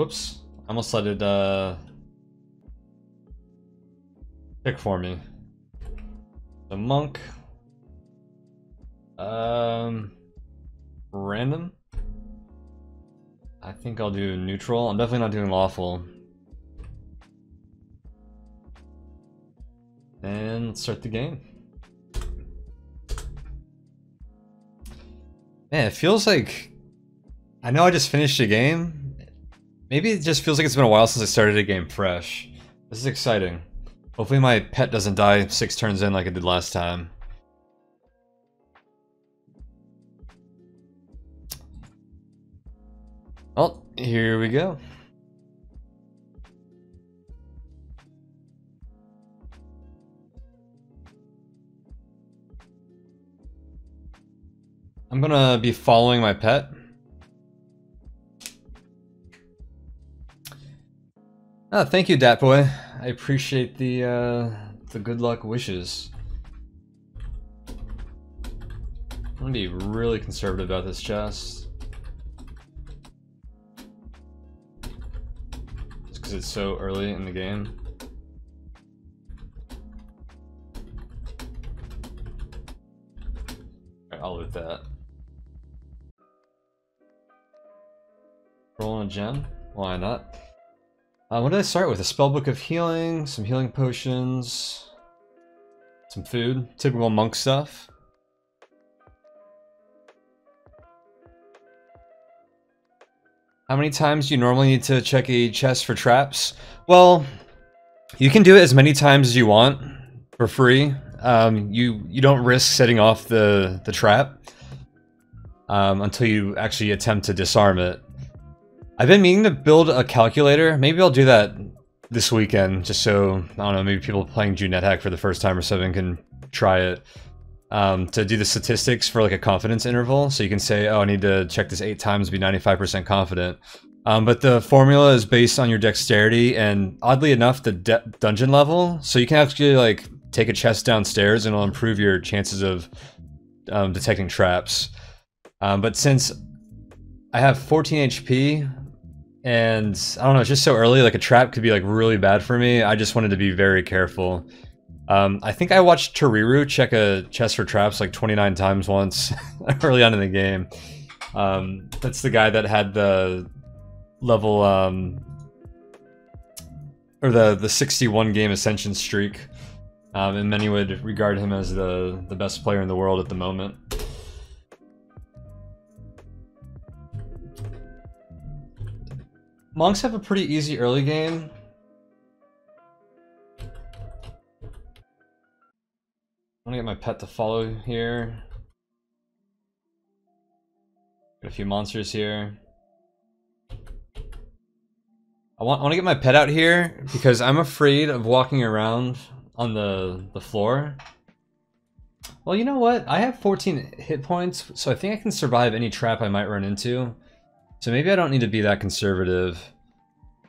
Whoops. I almost let it uh pick for me. The monk. Um random. I think I'll do neutral. I'm definitely not doing lawful. And let's start the game. Man, it feels like I know I just finished a game. Maybe it just feels like it's been a while since I started a game fresh. This is exciting. Hopefully my pet doesn't die six turns in like it did last time. Well, here we go. I'm gonna be following my pet. Oh, thank you, Dat Boy. I appreciate the uh, the good luck wishes. I'm gonna be really conservative about this chest. Just because it's so early in the game. Alright, I'll loot that. Rolling a gem? Why not? Uh, what did I start with? A spellbook of healing, some healing potions, some food, typical monk stuff. How many times do you normally need to check a chest for traps? Well, you can do it as many times as you want for free. Um, you you don't risk setting off the the trap um, until you actually attempt to disarm it. I've been meaning to build a calculator. Maybe I'll do that this weekend, just so, I don't know, maybe people playing June NetHack for the first time or something can try it. Um, to do the statistics for like a confidence interval. So you can say, oh, I need to check this eight times to be 95% confident. Um, but the formula is based on your dexterity and oddly enough, the dungeon level. So you can actually like take a chest downstairs and it'll improve your chances of um, detecting traps. Um, but since I have 14 HP, and I don't know, it's just so early, like a trap could be like really bad for me. I just wanted to be very careful. Um, I think I watched Tariru check a chest for traps like 29 times once early on in the game. Um, that's the guy that had the level, um, or the, the 61 game ascension streak. Um, and many would regard him as the, the best player in the world at the moment. Monks have a pretty easy early game. I'm gonna get my pet to follow here. Got a few monsters here. I want, I want to get my pet out here because I'm afraid of walking around on the, the floor. Well, you know what? I have 14 hit points, so I think I can survive any trap I might run into. So maybe I don't need to be that conservative.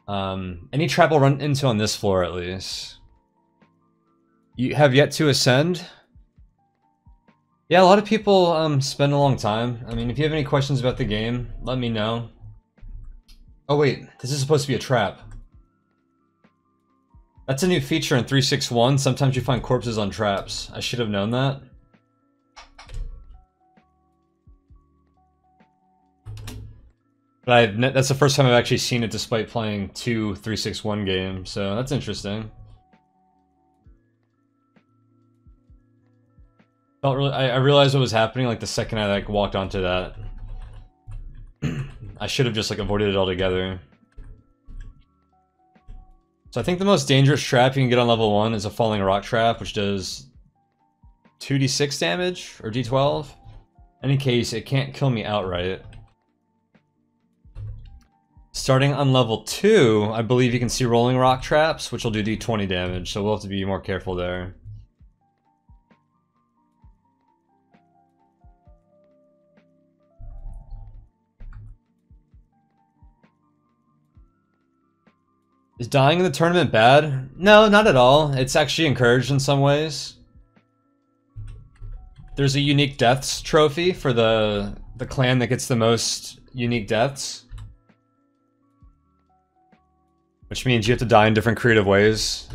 Um, any trap I'll run into on this floor at least. You have yet to ascend? Yeah, a lot of people um, spend a long time. I mean, if you have any questions about the game, let me know. Oh wait, this is supposed to be a trap. That's a new feature in 361. Sometimes you find corpses on traps. I should have known that. But I've that's the first time I've actually seen it despite playing two 361 games, so that's interesting. Felt really, I, I realized what was happening like the second I like walked onto that. I should have just like avoided it altogether. So I think the most dangerous trap you can get on level 1 is a falling rock trap, which does 2d6 damage, or d12. In any case, it can't kill me outright. Starting on level 2, I believe you can see rolling rock traps, which will do d20 damage, so we'll have to be more careful there. Is dying in the tournament bad? No, not at all. It's actually encouraged in some ways. There's a unique deaths trophy for the the clan that gets the most unique deaths. Which means you have to die in different creative ways.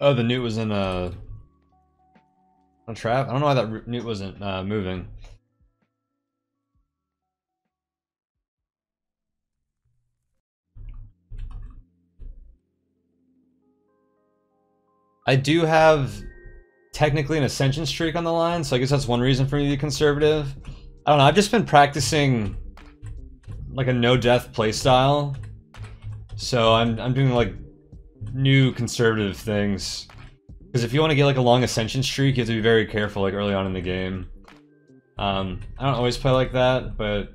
Oh, the newt was in a, a trap? I don't know why that newt wasn't uh, moving. I do have technically an ascension streak on the line, so I guess that's one reason for me to be conservative. I don't know, I've just been practicing like a no death playstyle. So I'm I'm doing like new conservative things. Because if you want to get like a long ascension streak, you have to be very careful like early on in the game. Um, I don't always play like that, but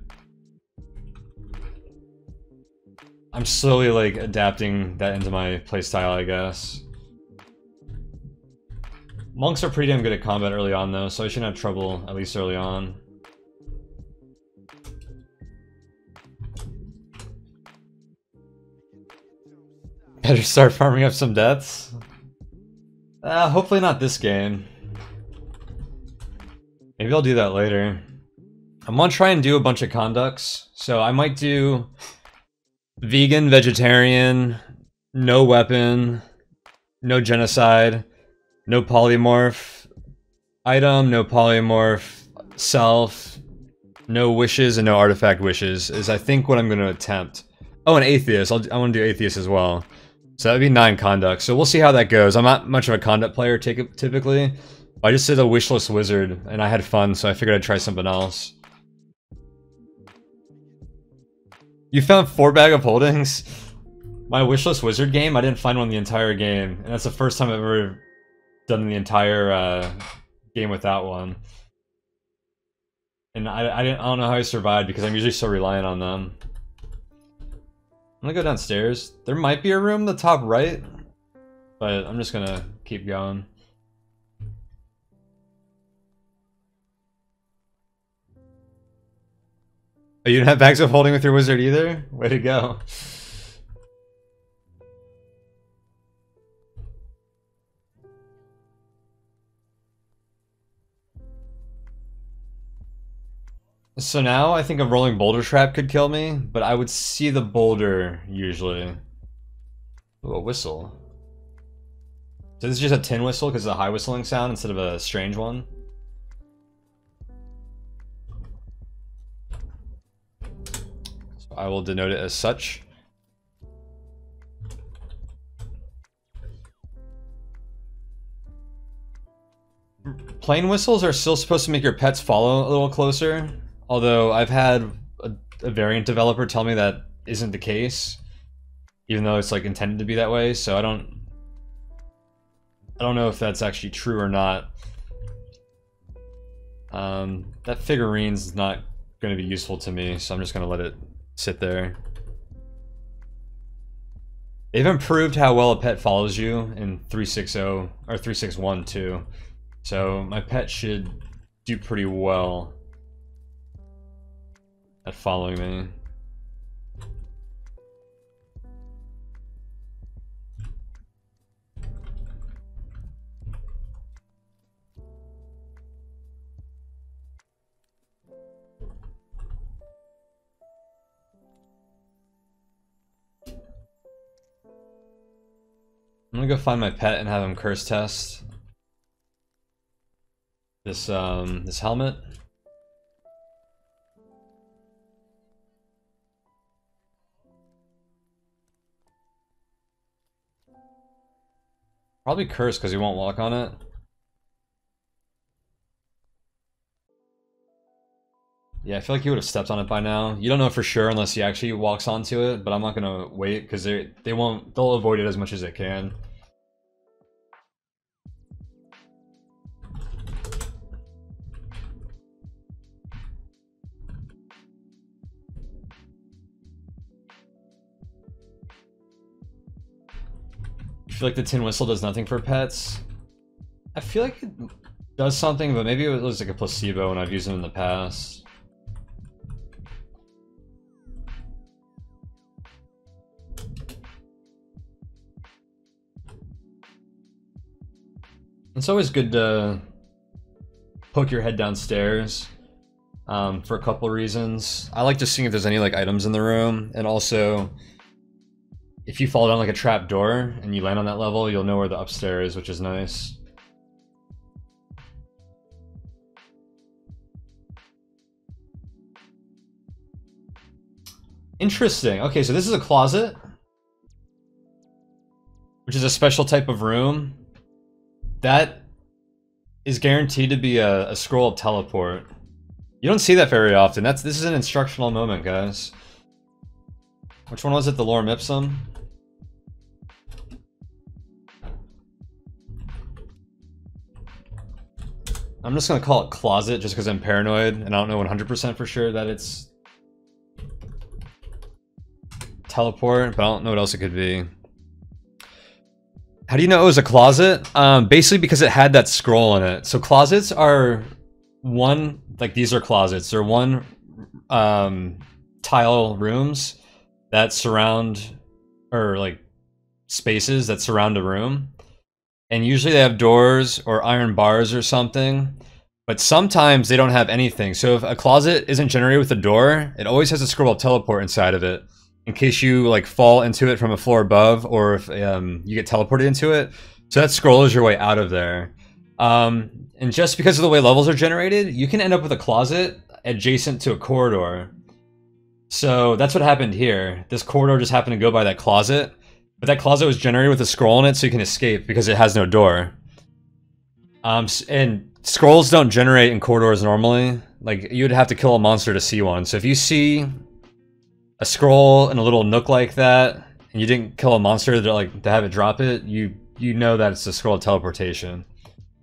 I'm slowly like adapting that into my playstyle, I guess. Monks are pretty damn good at combat early on though, so I shouldn't have trouble, at least early on. Better start farming up some deaths. Uh, hopefully not this game. Maybe I'll do that later. I'm gonna try and do a bunch of conducts. So I might do vegan, vegetarian, no weapon, no genocide, no polymorph, item, no polymorph, self, no wishes, and no artifact wishes is I think what I'm gonna attempt. Oh, an atheist. I'll, I want to do atheist as well. So that'd be nine conducts. So we'll see how that goes. I'm not much of a conduct player typically. I just did a wishless wizard and I had fun, so I figured I'd try something else. You found four bag of holdings? My wishless wizard game, I didn't find one the entire game. And that's the first time I've ever done the entire uh, game without one. And I, I, I don't know how I survived because I'm usually so reliant on them. I'm gonna go downstairs. There might be a room in the top right, but I'm just gonna keep going. Oh, you didn't have bags of holding with your wizard either? Way to go. So now I think a rolling boulder trap could kill me, but I would see the boulder usually. Ooh, a whistle. So this is just a tin whistle because it's a high whistling sound instead of a strange one. So I will denote it as such. Plain whistles are still supposed to make your pets follow a little closer, Although I've had a, a variant developer tell me that isn't the case, even though it's like intended to be that way. So I don't, I don't know if that's actually true or not. Um, that figurine's not going to be useful to me, so I'm just going to let it sit there. They've improved how well a pet follows you in 360 or 361 too. So my pet should do pretty well at following me. I'm gonna go find my pet and have him curse test this um this helmet. Probably curse because he won't walk on it. Yeah, I feel like he would have stepped on it by now. You don't know for sure unless he actually walks onto it, but I'm not gonna wait because they they won't they'll avoid it as much as they can. Feel like the tin whistle does nothing for pets. I feel like it does something, but maybe it was like a placebo when I've used them in the past. It's always good to poke your head downstairs. um, for a couple reasons. I like just seeing if there's any like items in the room, and also if you fall down like a trap door and you land on that level, you'll know where the upstairs is, which is nice. Interesting. Okay, so this is a closet. Which is a special type of room. That is guaranteed to be a, a scroll of teleport. You don't see that very often. That's This is an instructional moment, guys. Which one was it? The Lorem Ipsum? I'm just gonna call it closet just because I'm paranoid and I don't know 100% for sure that it's teleport, but I don't know what else it could be. How do you know it was a closet? Um, basically because it had that scroll in it. So closets are one, like these are closets. They're one um, tile rooms that surround, or like spaces that surround a room. And usually they have doors or iron bars or something. But sometimes they don't have anything. So if a closet isn't generated with a door, it always has a scroll teleport inside of it in case you like fall into it from a floor above or if um, you get teleported into it. So that scroll is your way out of there. Um, and just because of the way levels are generated, you can end up with a closet adjacent to a corridor. So that's what happened here. This corridor just happened to go by that closet, but that closet was generated with a scroll in it so you can escape because it has no door. Um, and scrolls don't generate in corridors normally. Like, you'd have to kill a monster to see one. So if you see a scroll in a little nook like that, and you didn't kill a monster to like to have it drop it, you you know that it's a scroll of teleportation.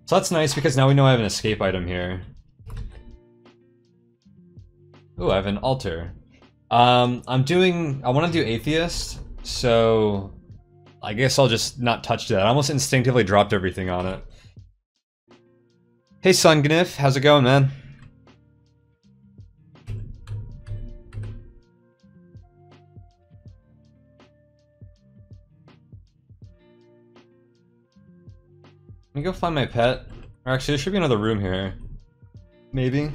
So that's nice because now we know I have an escape item here. Oh, I have an altar. Um, I'm doing. I want to do atheist, so I guess I'll just not touch that. I almost instinctively dropped everything on it. Hey, Sun Gnif, how's it going, man? Let me go find my pet. Or actually, there should be another room here. Maybe.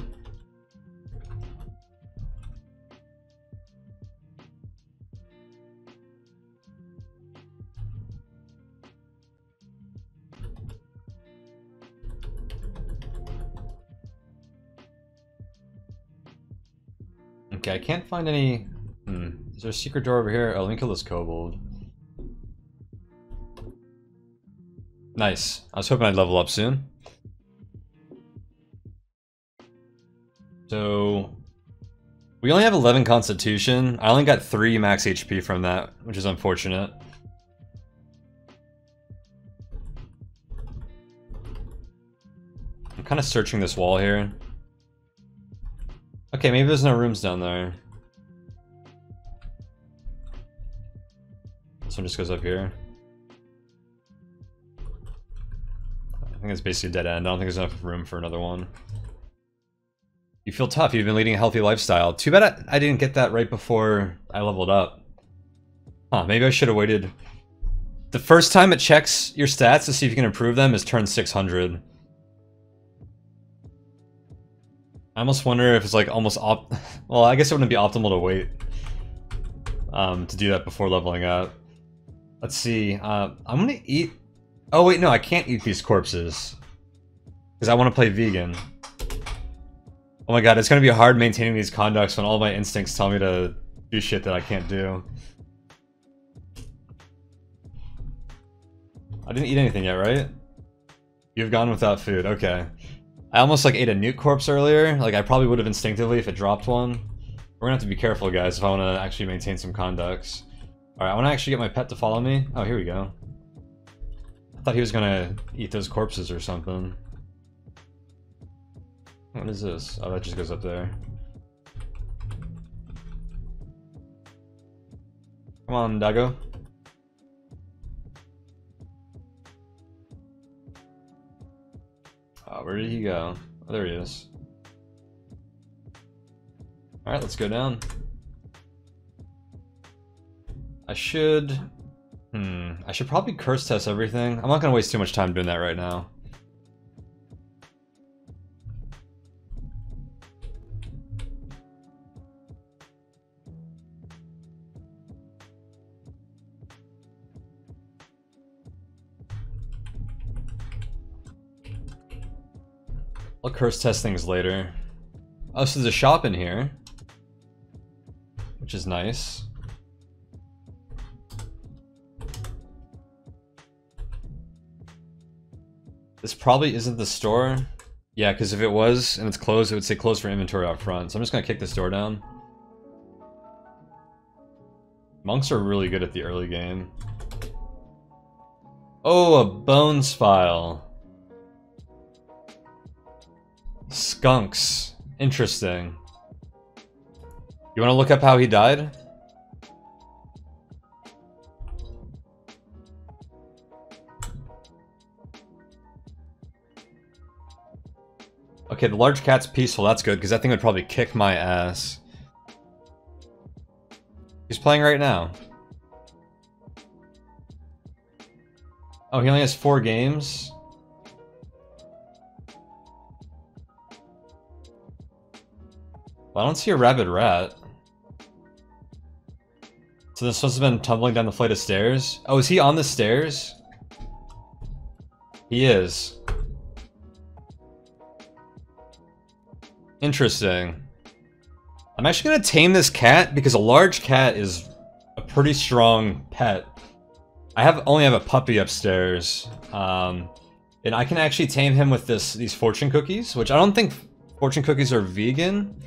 Okay, I can't find any... Hmm. Is there a secret door over here? Oh, let me kill this kobold. Nice. I was hoping I'd level up soon. So... We only have 11 constitution. I only got 3 max HP from that, which is unfortunate. I'm kind of searching this wall here. Okay, maybe there's no rooms down there. This one just goes up here. I think it's basically a dead end. I don't think there's enough room for another one. You feel tough. You've been leading a healthy lifestyle. Too bad I, I didn't get that right before I leveled up. Huh, maybe I should have waited. The first time it checks your stats to see if you can improve them is turn 600. I almost wonder if it's like almost op- Well, I guess it wouldn't be optimal to wait um, to do that before leveling up. Let's see. Uh, I'm gonna eat Oh wait, no, I can't eat these corpses. Because I want to play vegan. Oh my god, it's to be hard maintaining these conducts when all my instincts tell me to do shit that I can't do. I didn't eat anything yet, right? You've gone without food, okay. I almost like ate a newt corpse earlier. Like I probably would have instinctively if it dropped one. We're gonna have to be careful, guys, if I want to actually maintain some conducts. Alright, I want to actually get my pet to follow me. Oh, here we go I thought he was gonna eat those corpses or something. What is this? Oh, that just goes up there. Come on, Dago. Oh, where did he go? Oh, there he is. Alright, let's go down. I should Hmm, I should probably curse test everything. I'm not gonna waste too much time doing that right now. I'll curse test things later. Oh, so there's a shop in here. Which is nice. This probably isn't the store. Yeah, because if it was and it's closed, it would say closed for inventory out front. So I'm just gonna kick this door down. Monks are really good at the early game. Oh, a bones file. Skunks. Interesting. You want to look up how he died? Okay, the large cat's peaceful. That's good, because that thing would probably kick my ass. He's playing right now. Oh, he only has four games? Well, I don't see a rabid rat. So this must have been tumbling down the flight of stairs? Oh, is he on the stairs? He is. Interesting. I'm actually gonna tame this cat because a large cat is a pretty strong pet. I have only have a puppy upstairs, um, and I can actually tame him with this these fortune cookies, which I don't think fortune cookies are vegan.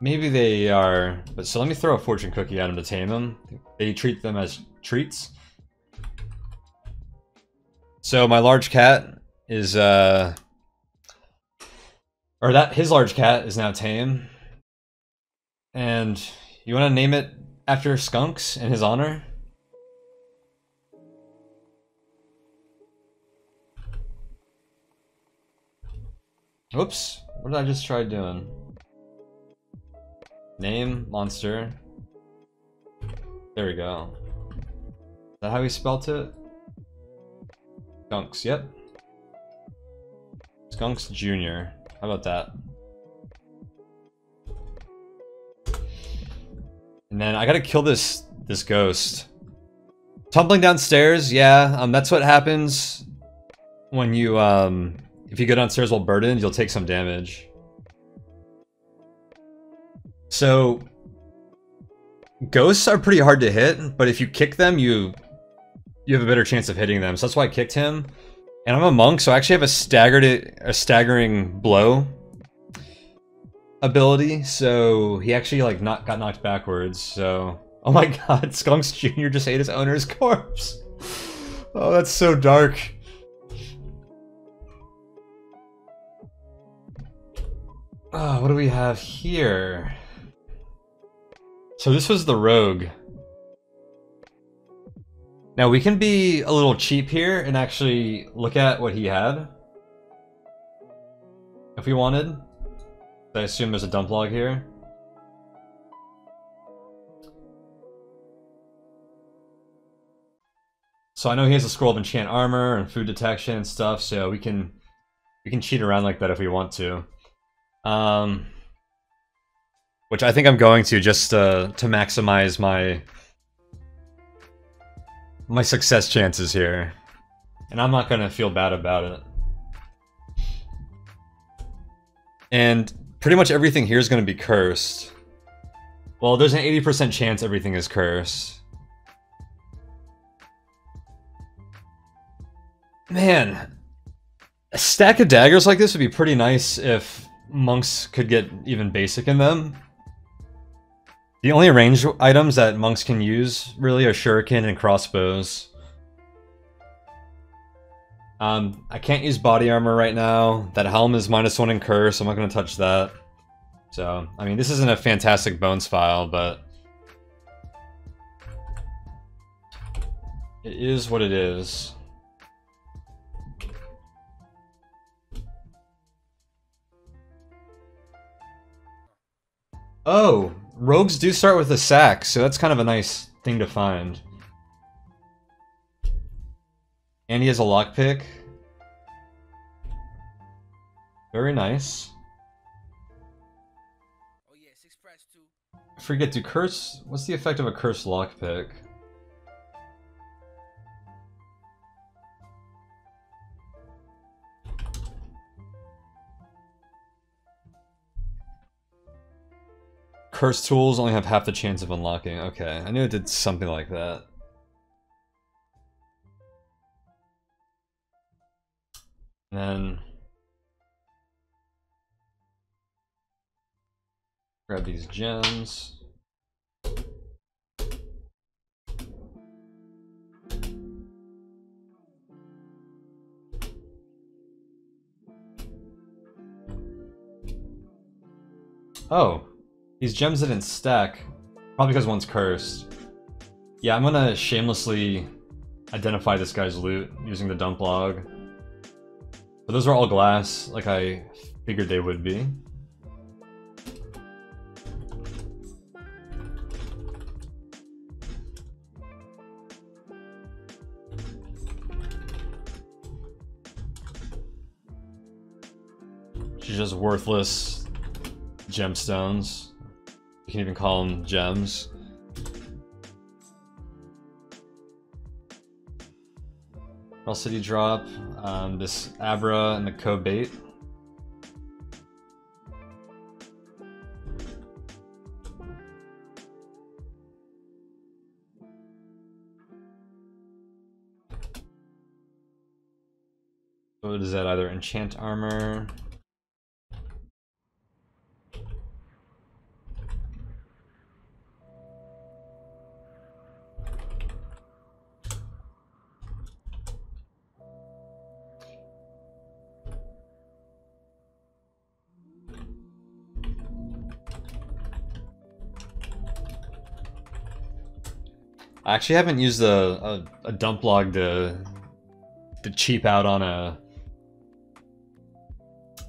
Maybe they are, but so let me throw a fortune cookie at him to tame him. They treat them as treats. So my large cat is uh or that his large cat is now tame. And you want to name it after skunks in his honor? Oops, what did I just try doing? Name, monster. There we go. Is that how he spelt it? Skunks, yep. Skunks Jr. How about that? And then I gotta kill this this ghost. Tumbling downstairs, yeah, um, that's what happens when you, um, if you go downstairs while burdened, you'll take some damage. So, ghosts are pretty hard to hit, but if you kick them, you you have a better chance of hitting them. So that's why I kicked him. And I'm a monk, so I actually have a staggered a staggering blow ability. So he actually like not got knocked backwards. So oh my god, Skunks Jr. just ate his owner's corpse. Oh, that's so dark. Oh, what do we have here? So this was the rogue. Now we can be a little cheap here and actually look at what he had. If we wanted. I assume there's a dump log here. So I know he has a scroll of enchant armor and food detection and stuff, so we can we can cheat around like that if we want to. Um, which I think I'm going to just uh, to maximize my my success chances here. And I'm not going to feel bad about it. And pretty much everything here is going to be cursed. Well, there's an 80% chance everything is cursed. Man, a stack of daggers like this would be pretty nice if monks could get even basic in them. The only range items that monks can use, really, are shuriken and crossbows. Um, I can't use body armor right now. That helm is minus one in curse, so I'm not going to touch that. So, I mean, this isn't a fantastic bones file, but... It is what it is. Oh, rogues do start with a sack, so that's kind of a nice thing to find. And he has a lockpick. Very nice. Oh yeah, six too. I forget, do curse... What's the effect of a curse lockpick? Cursed tools only have half the chance of unlocking. Okay, I knew it did something like that. And then grab these gems. Oh, these gems didn't stack. Probably because one's cursed. Yeah, I'm gonna shamelessly identify this guy's loot using the dump log. But those are all glass, like I figured they would be. She's just worthless gemstones. You can even call them gems. What he drop? Um, this Abra and the Ko Bate. What is that? Either enchant armor. I actually haven't used a, a, a dump log to to cheap out on a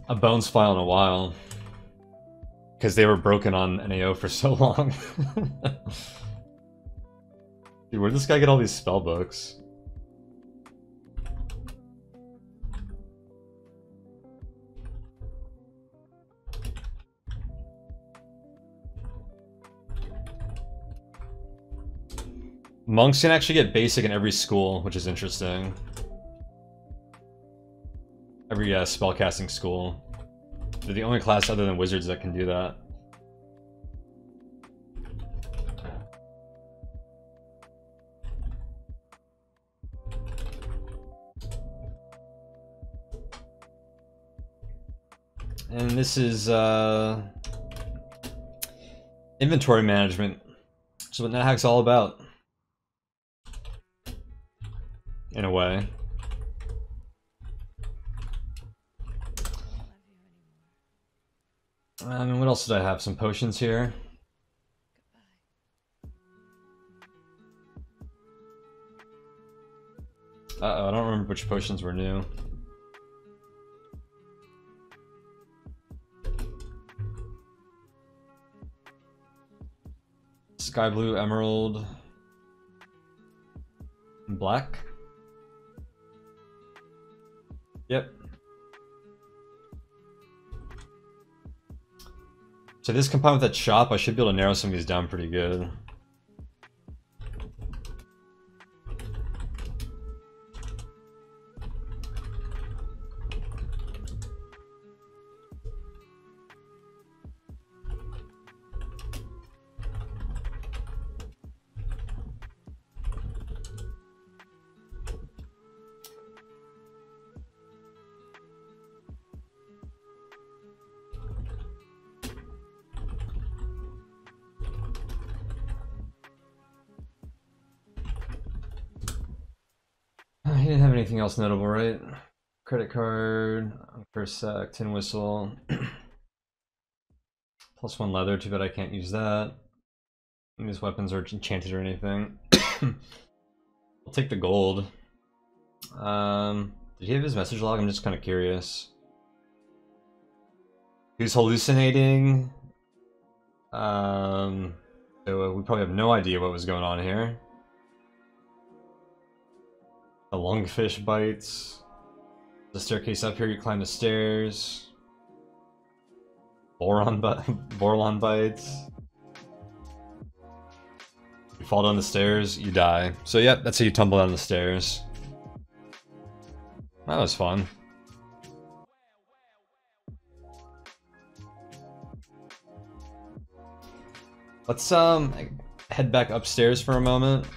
a bones file in a while because they were broken on NAO for so long. Dude, where did this guy get all these spell books? Monks can actually get basic in every school, which is interesting. Every uh, spellcasting school. They're the only class other than wizards that can do that. And this is uh, inventory management. So what NetHack's all about. In a way. I mean, what else did I have? Some potions here. Uh oh I don't remember which potions were new. Sky blue, emerald, black. Yep. So this combined with that shop, I should be able to narrow some of these down pretty good. Else notable, right? Credit card, first sec, tin whistle. Plus one leather, too bad I can't use that. These weapons are enchanted or anything. I'll take the gold. Um, did he have his message log? I'm just kind of curious. He's hallucinating. Um, so we probably have no idea what was going on here. The lungfish bites. The staircase up here, you climb the stairs. Boron, but Borlon bites. You fall down the stairs, you die. So yep, that's how you tumble down the stairs. That was fun. Let's um head back upstairs for a moment.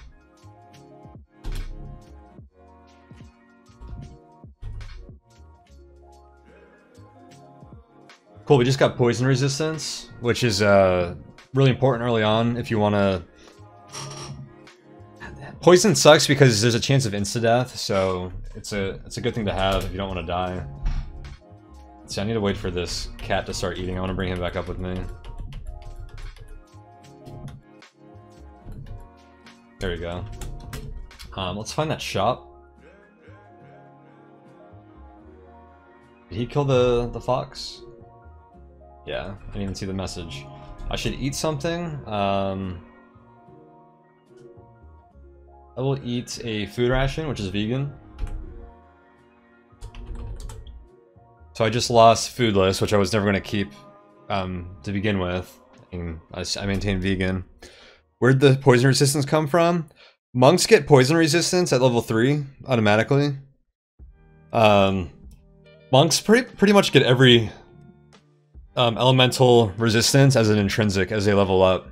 Cool, we just got poison resistance, which is uh, really important early on if you want to... Poison sucks because there's a chance of insta-death, so it's a, it's a good thing to have if you don't want to die. See, I need to wait for this cat to start eating. I want to bring him back up with me. There we go. Um, let's find that shop. Did he kill the, the fox? Yeah, I didn't even see the message. I should eat something. Um, I will eat a food ration, which is vegan. So I just lost foodless, which I was never going to keep um, to begin with. I, I maintain vegan. Where'd the poison resistance come from? Monks get poison resistance at level 3 automatically. Um, monks pretty, pretty much get every um, elemental resistance as an intrinsic as they level up.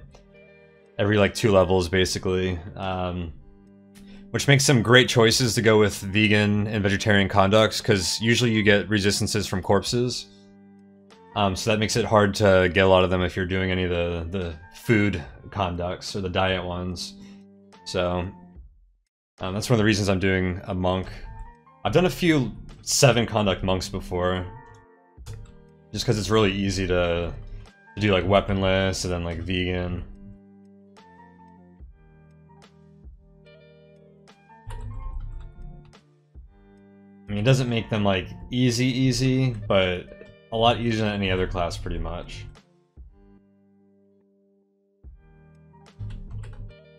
Every like two levels basically. Um, which makes some great choices to go with vegan and vegetarian conducts because usually you get resistances from corpses. Um, so that makes it hard to get a lot of them if you're doing any of the, the food conducts or the diet ones. So um, that's one of the reasons I'm doing a monk. I've done a few seven conduct monks before, just because it's really easy to, to do like weaponless and then like vegan. I mean, it doesn't make them like easy easy, but a lot easier than any other class pretty much.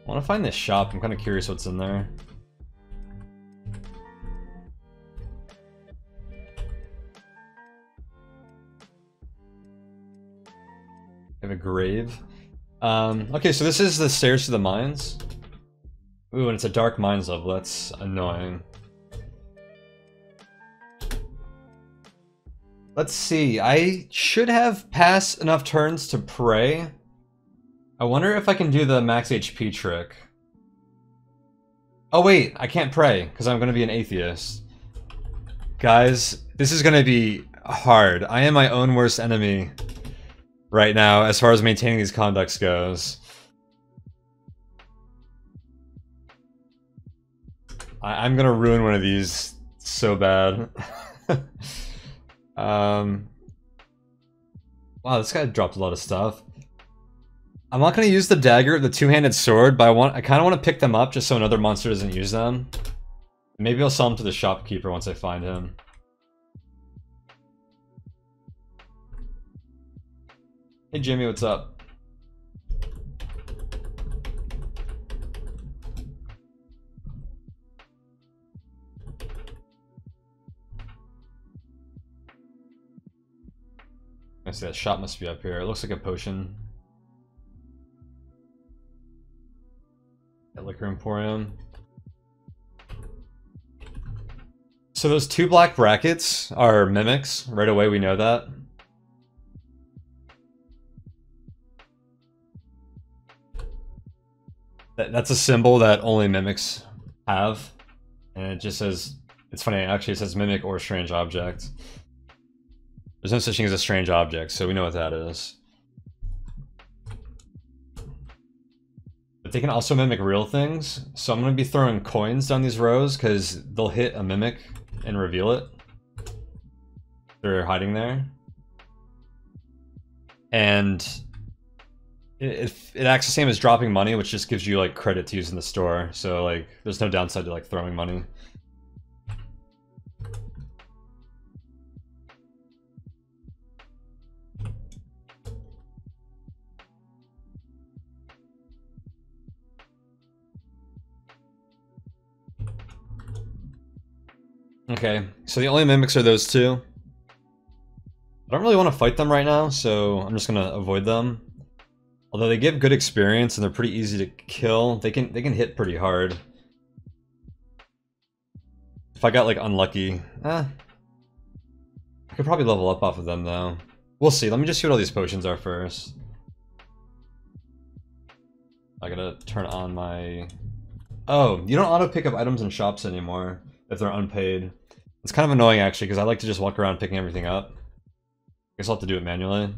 I want to find this shop, I'm kind of curious what's in there. A grave. Um, okay, so this is the stairs to the mines. Ooh, and it's a dark mines level. That's annoying. Let's see. I should have passed enough turns to pray. I wonder if I can do the max HP trick. Oh wait, I can't pray, because I'm going to be an atheist. Guys, this is going to be hard. I am my own worst enemy right now as far as maintaining these conducts goes. I am gonna ruin one of these so bad. um, wow, this guy dropped a lot of stuff. I'm not gonna use the dagger, the two-handed sword, but I want I kind of want to pick them up just so another monster doesn't use them. Maybe I'll sell them to the shopkeeper once I find him. Hey Jimmy, what's up? I see that shop must be up here. It looks like a potion. At Liquor Emporium. So those two black brackets are mimics. Right away we know that. That, that's a symbol that only mimics have. And it just says, it's funny, actually it says mimic or strange object. There's no such thing as a strange object, so we know what that is. But they can also mimic real things, so I'm going to be throwing coins down these rows because they'll hit a mimic and reveal it. They're hiding there. And it, it acts the same as dropping money, which just gives you like credit to use in the store. So like, there's no downside to like throwing money. Okay, so the only mimics are those two. I don't really want to fight them right now, so I'm just gonna avoid them. Although they give good experience and they're pretty easy to kill, they can they can hit pretty hard. If I got like unlucky, eh. I could probably level up off of them though. We'll see. Let me just see what all these potions are first. I gotta turn on my... Oh, you don't auto pick up items in shops anymore if they're unpaid. It's kind of annoying actually because I like to just walk around picking everything up. I guess I'll have to do it manually.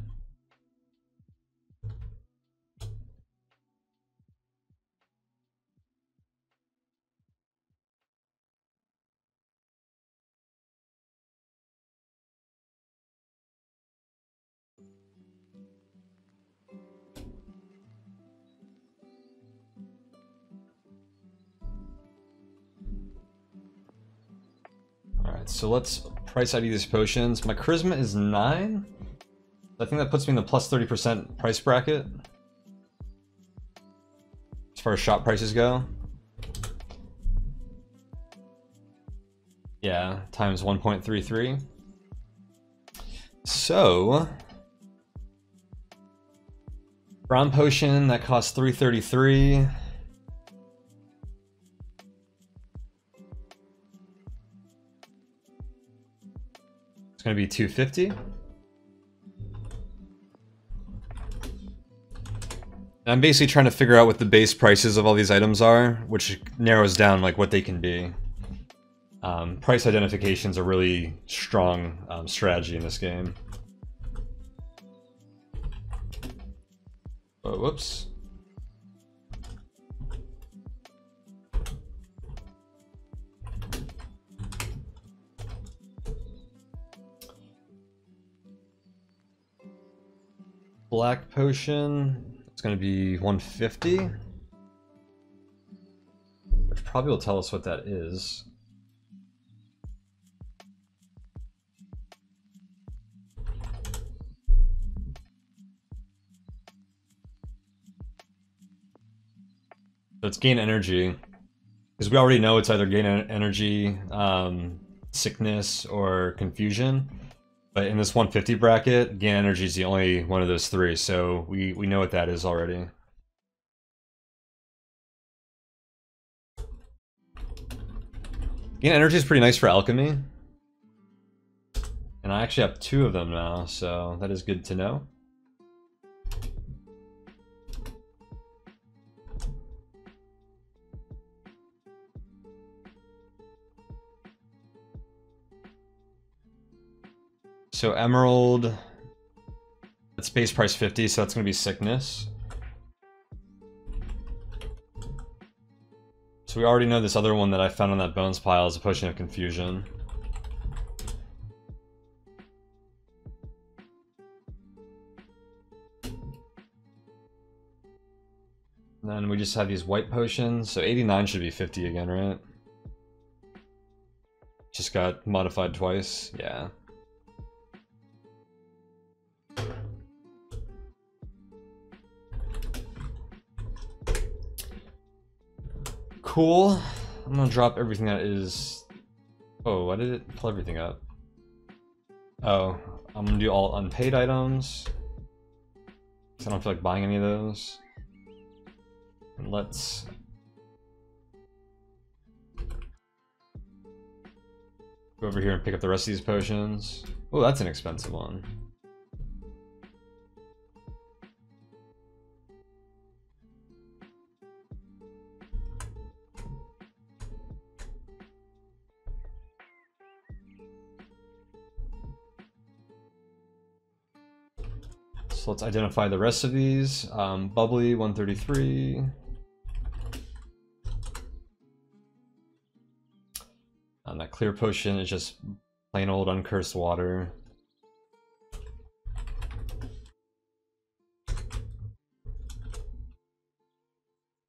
So let's price ID these potions. My charisma is 9. I think that puts me in the plus 30% price bracket. As far as shop prices go. Yeah, times 1.33. So... Brown potion, that costs 333. Going to be 250. I'm basically trying to figure out what the base prices of all these items are, which narrows down like what they can be. Um, price identification is a really strong um, strategy in this game. Oh, whoops. Black potion. It's going to be 150. Which probably will tell us what that is. So it's gain energy. Because we already know it's either gain energy, um, sickness, or confusion. But in this 150 bracket, gain energy is the only one of those three, so we, we know what that is already. Gain energy is pretty nice for alchemy. And I actually have two of them now, so that is good to know. So Emerald, it's base price 50, so that's going to be Sickness. So we already know this other one that I found on that bones pile is a Potion of Confusion. And then we just have these white potions, so 89 should be 50 again, right? Just got modified twice, yeah. Cool. I'm gonna drop everything that is... Oh, why did it pull everything up? Oh, I'm gonna do all unpaid items. I don't feel like buying any of those. And let's... Go over here and pick up the rest of these potions. Oh, that's an expensive one. So let's identify the rest of these. Um, bubbly 133. And that clear potion is just plain old uncursed water.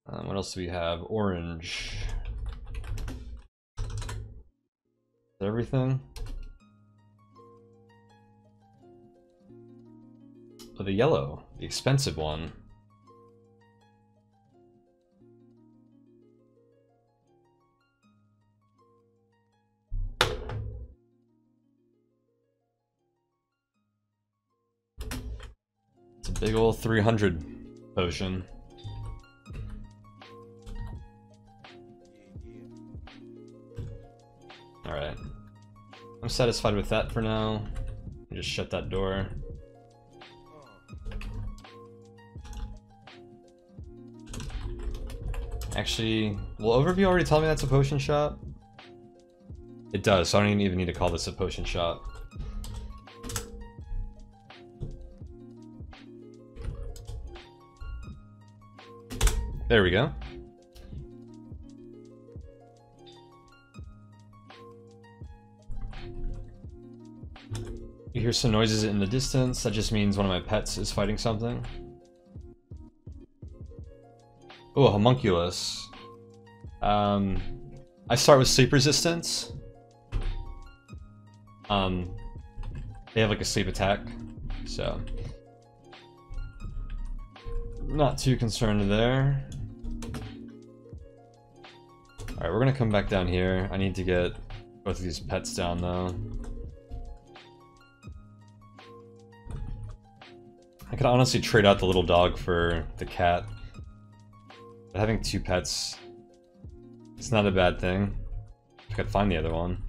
Um, what else do we have? Orange. everything? Oh, the yellow, the expensive one. It's a big old 300 potion. Alright. I'm satisfied with that for now. Just shut that door. Actually, will Overview already tell me that's a potion shop? It does, so I don't even need to call this a potion shop. There we go. You hear some noises in the distance, that just means one of my pets is fighting something. Oh, homunculus. Um, I start with sleep resistance. Um, they have like a sleep attack, so not too concerned there. Alright, we're gonna come back down here. I need to get both of these pets down though. I could honestly trade out the little dog for the cat. But having two pets, it's not a bad thing. I could find the other one.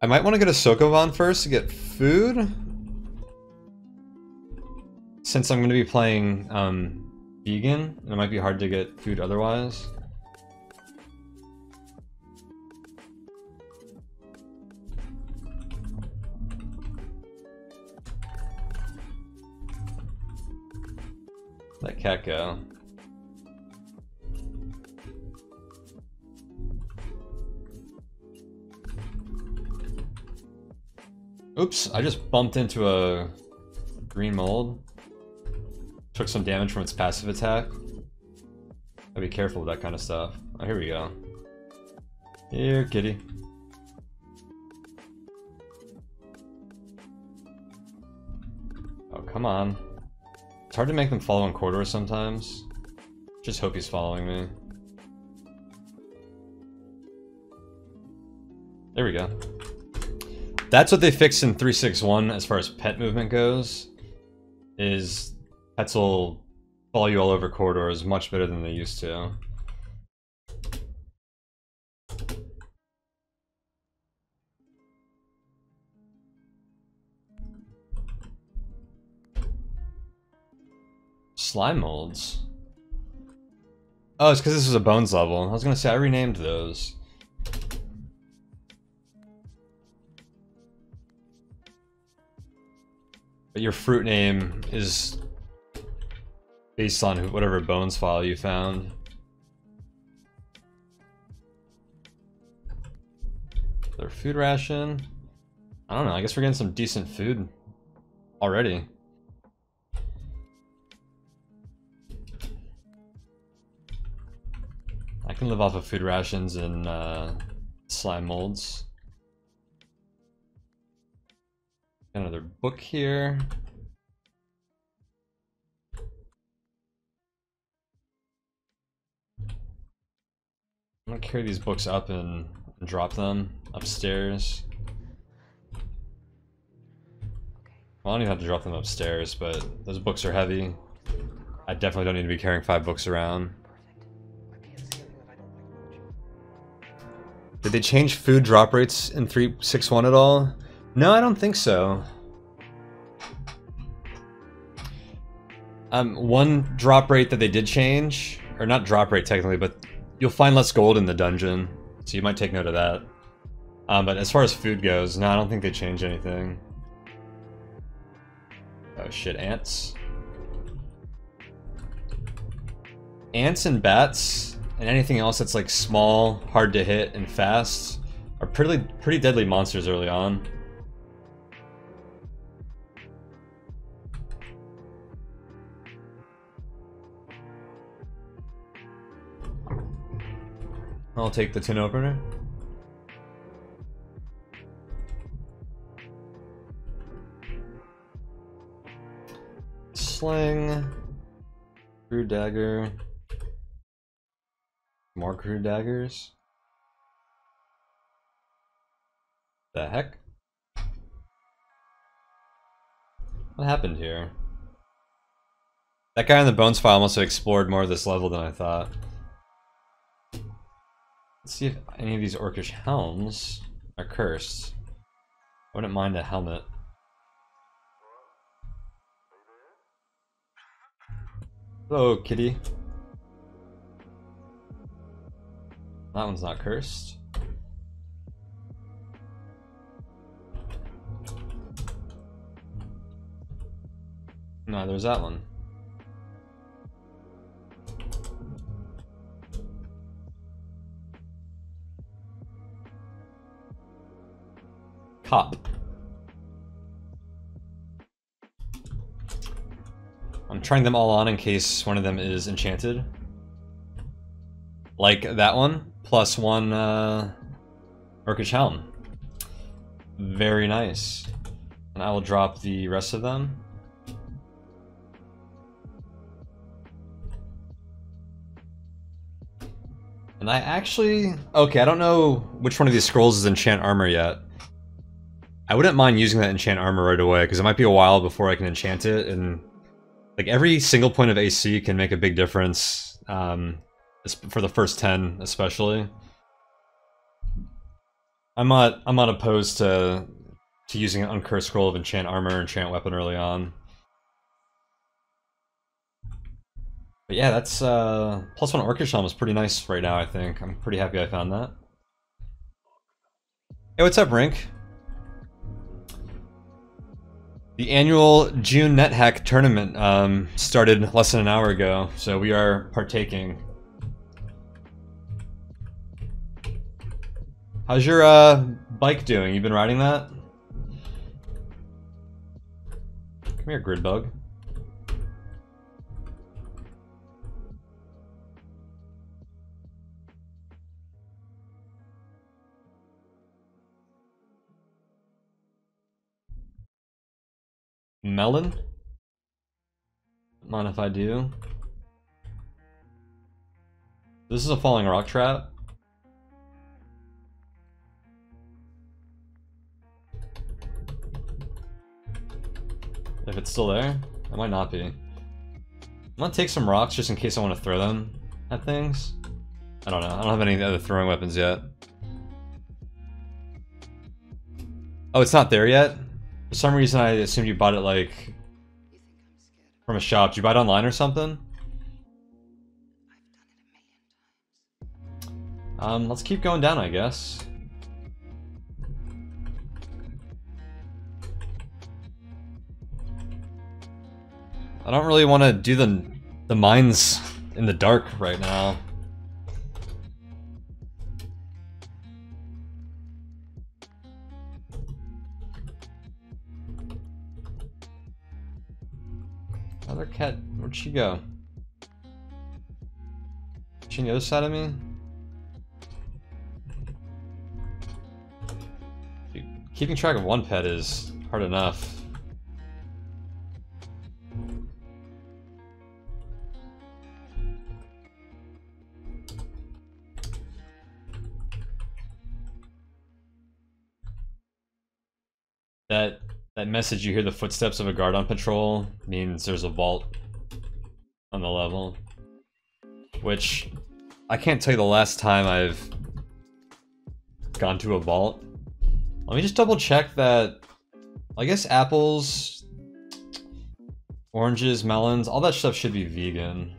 I might want to get a Sokoban first to get food. Since I'm going to be playing um, vegan, and it might be hard to get food otherwise. Let cat go. Oops, I just bumped into a green mold. Took some damage from its passive attack. Gotta be careful with that kind of stuff. Oh, here we go. Here, kitty. Oh, come on. It's hard to make them follow in corridors sometimes. Just hope he's following me. There we go. That's what they fixed in 361 as far as pet movement goes. Is pets will follow you all over corridors much better than they used to. Slime molds? Oh, it's because this was a bones level. I was gonna say, I renamed those. But your fruit name is based on whatever bones file you found. Their food ration. I don't know, I guess we're getting some decent food already. I can live off of food rations and uh, slime molds. Another book here. I'm gonna carry these books up and drop them upstairs. Well, I don't even have to drop them upstairs, but those books are heavy. I definitely don't need to be carrying five books around. Did they change food drop rates in 361 at all? No, I don't think so. Um, one drop rate that they did change, or not drop rate technically, but you'll find less gold in the dungeon, so you might take note of that. Um, but as far as food goes, no, I don't think they changed anything. Oh shit, ants. Ants and bats, and anything else that's like small, hard to hit, and fast, are pretty pretty deadly monsters early on. I'll take the tin opener. Sling. Crude dagger. More crude daggers. The heck? What happened here? That guy in the bones file must have explored more of this level than I thought. Let's see if any of these orcish helms are cursed. I wouldn't mind a helmet. Hello, kitty. That one's not cursed. No, there's that one. Cop. I'm trying them all on in case one of them is enchanted. Like that one, plus one uh, Orcish Helm. Very nice. And I will drop the rest of them. And I actually... Okay, I don't know which one of these scrolls is enchant armor yet. I wouldn't mind using that enchant armor right away, because it might be a while before I can enchant it, and like every single point of AC can make a big difference um, for the first 10 especially. I'm not I'm not opposed to to using an uncursed scroll of enchant armor, and enchant weapon early on. But yeah, that's uh, plus one Orcish Helm is pretty nice right now. I think I'm pretty happy I found that. Hey, what's up, Rink? The annual June NetHack tournament um, started less than an hour ago, so we are partaking. How's your uh, bike doing? You been riding that? Come here, Gridbug. Melon? Mind if I do? This is a falling rock trap. If it's still there, it might not be. I'm gonna take some rocks just in case I want to throw them at things. I don't know. I don't have any other throwing weapons yet. Oh, it's not there yet? For some reason, I assumed you bought it, like, from a shop. Did you buy it online or something? Um, let's keep going down, I guess. I don't really want to do the the mines in the dark right now. Other cat, where'd she go? She on the other side of me? Keeping track of one pet is hard enough. That that message you hear the footsteps of a guard on patrol means there's a vault on the level. Which I can't tell you the last time I've gone to a vault. Let me just double check that I guess apples, oranges, melons, all that stuff should be vegan.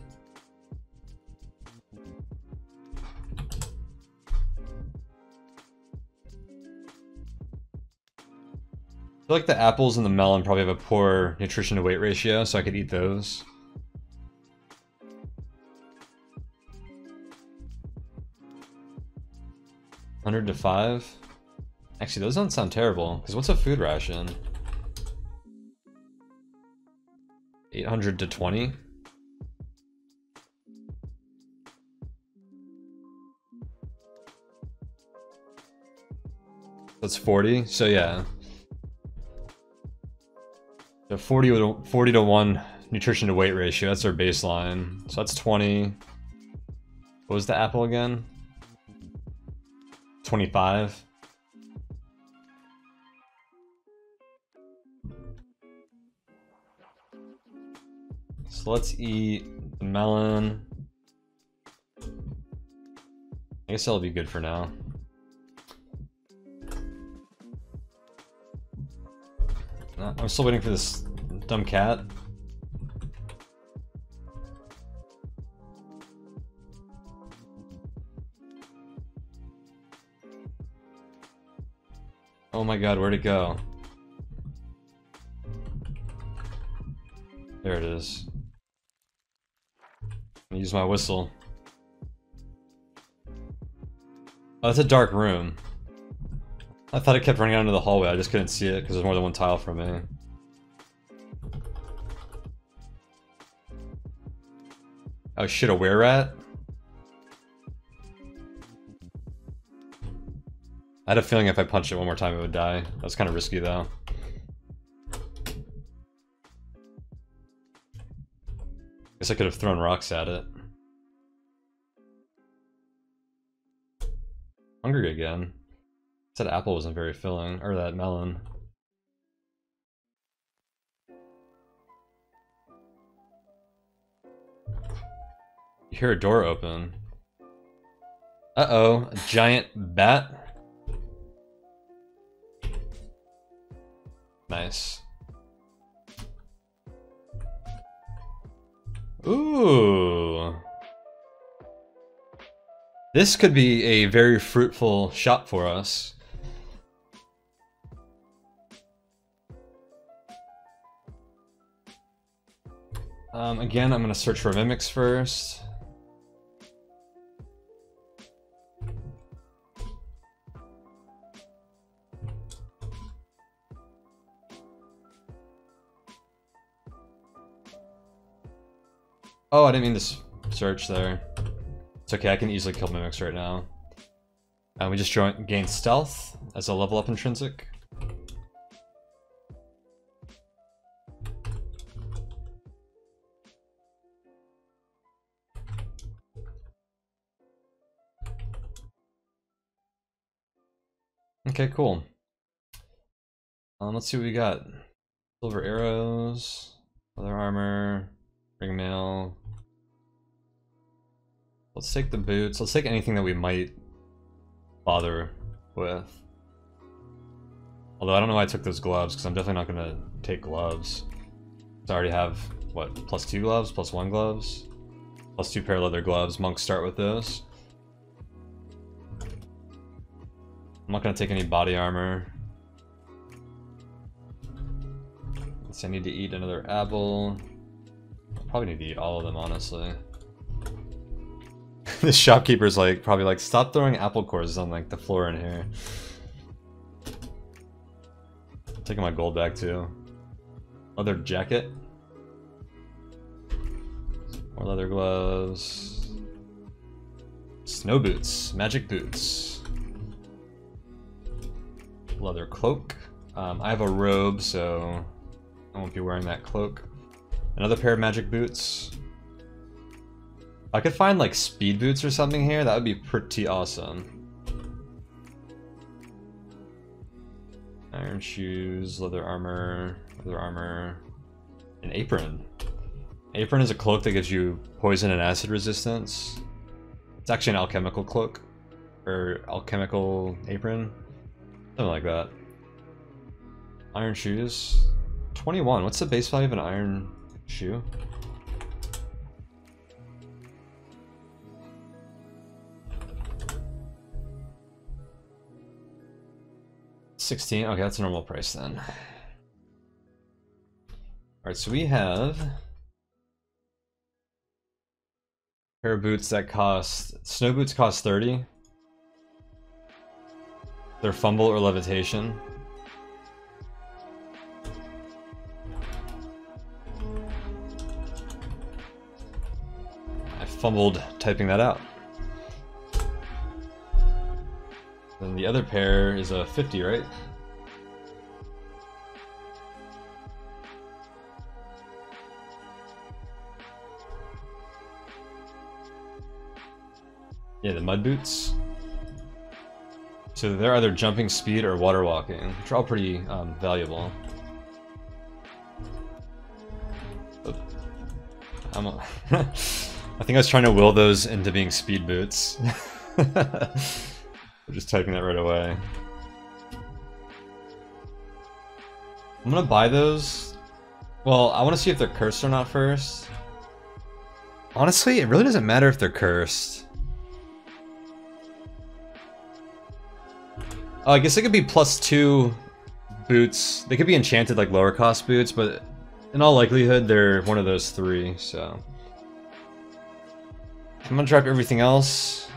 Feel like the apples and the melon probably have a poor nutrition to weight ratio, so I could eat those. Hundred to five. Actually, those don't sound terrible. Because what's a food ration? 800 to 20. That's 40. So yeah, the 40 to, 40 to 1 nutrition to weight ratio, that's our baseline. So that's 20. What was the apple again? 25. So let's eat the melon. I guess that'll be good for now. Uh, I'm still waiting for this dumb cat. Oh my god, where'd it go? There it is. use my whistle. Oh, it's a dark room. I thought it kept running out into the hallway, I just couldn't see it because there's more than one tile from me. Oh shit, a were rat? I had a feeling if I punched it one more time it would die. That was kind of risky though. Guess I could have thrown rocks at it. Hungry again. Said apple wasn't very filling, or that melon. You hear a door open. Uh-oh, a giant bat? Nice. Ooh. This could be a very fruitful shop for us. Um, again, I'm going to search for mimics first. Oh, I didn't mean to search there. It's okay, I can easily kill mimics right now. And we just gain stealth as a level up intrinsic. Okay, cool. Um, let's see what we got. Silver arrows, leather armor, ring mail, Let's take the boots. Let's take anything that we might bother with. Although I don't know why I took those gloves, because I'm definitely not going to take gloves. I already have, what, plus two gloves, plus one gloves? Plus two pair of leather gloves. Monks start with those. I'm not to take any body armor. I need to eat another apple. Probably need to eat all of them, honestly. the shopkeeper's like probably like stop throwing apple cores on like the floor in here. Taking my gold back too. Leather jacket. More leather gloves. Snow boots. Magic boots. Leather cloak. Um, I have a robe, so I won't be wearing that cloak. Another pair of magic boots. I could find like speed boots or something here, that would be pretty awesome. Iron shoes, leather armor, leather armor, an apron. Apron is a cloak that gives you poison and acid resistance. It's actually an alchemical cloak. Or alchemical apron. Something like that. Iron shoes. 21. What's the base value of an iron shoe? 16. Okay, that's a normal price then. Alright, so we have pair of boots that cost snow boots cost 30. They're fumble or levitation. I fumbled typing that out. Then the other pair is a 50, right? Yeah, the mud boots. So they're either jumping speed or water walking, which are all pretty um, valuable. I'm a I think I was trying to will those into being speed boots. I'm just typing that right away. I'm gonna buy those. Well, I want to see if they're cursed or not first. Honestly, it really doesn't matter if they're cursed. Oh, I guess it could be plus two boots. They could be enchanted like lower cost boots, but in all likelihood, they're one of those three, so. I'm gonna drop everything else.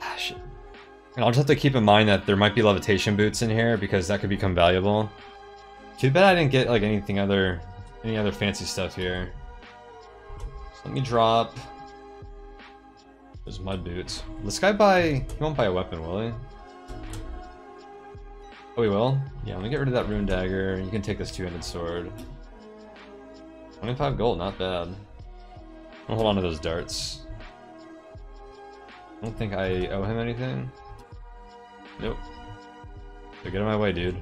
Ah, shit. And I'll just have to keep in mind that there might be levitation boots in here because that could become valuable. Too bad I didn't get like anything other, any other fancy stuff here. So let me drop those mud boots. This guy buy, he won't buy a weapon, will he? Oh, we will? Yeah, let me get rid of that rune dagger. You can take this two-handed sword. 25 gold, not bad. I'll hold on to those darts. I don't think I owe him anything. Nope. So get of my way, dude.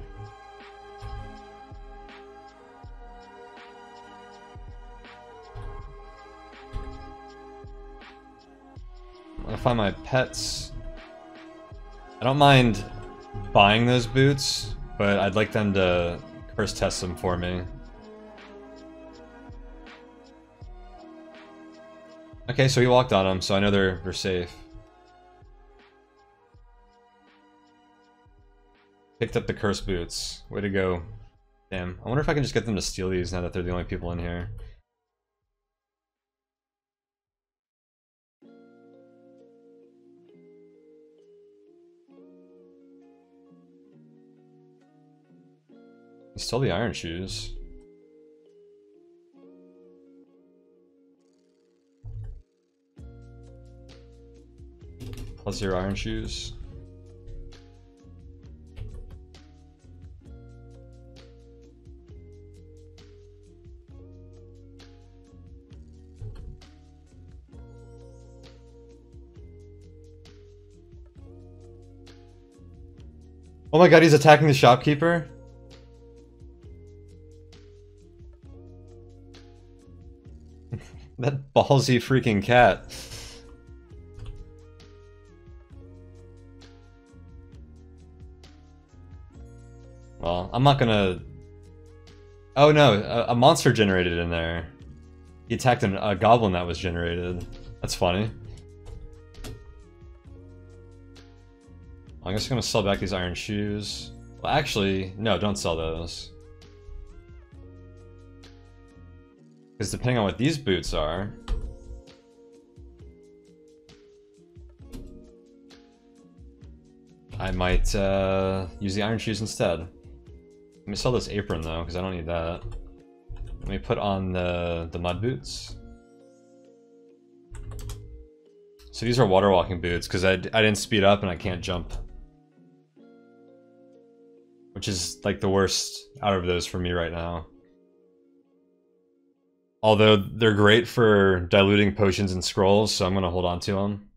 I'm gonna find my pets. I don't mind buying those boots, but I'd like them to first test them for me. Okay, so he walked on them, so I know they're they're safe. Picked up the cursed boots. Way to go. Damn. I wonder if I can just get them to steal these now that they're the only people in here. He stole the iron shoes. Plus your iron shoes. Oh my god, he's attacking the shopkeeper? That ballsy freaking cat. Well, I'm not gonna... Oh no, a, a monster generated in there. He attacked an, a goblin that was generated. That's funny. I'm just gonna sell back these iron shoes. Well, actually, no, don't sell those. Because depending on what these boots are... I might uh, use the iron shoes instead. Let me sell this apron though, because I don't need that. Let me put on the, the mud boots. So these are water walking boots, because I, I didn't speed up and I can't jump which is like the worst out of those for me right now. Although they're great for diluting potions and scrolls, so I'm gonna hold on to them.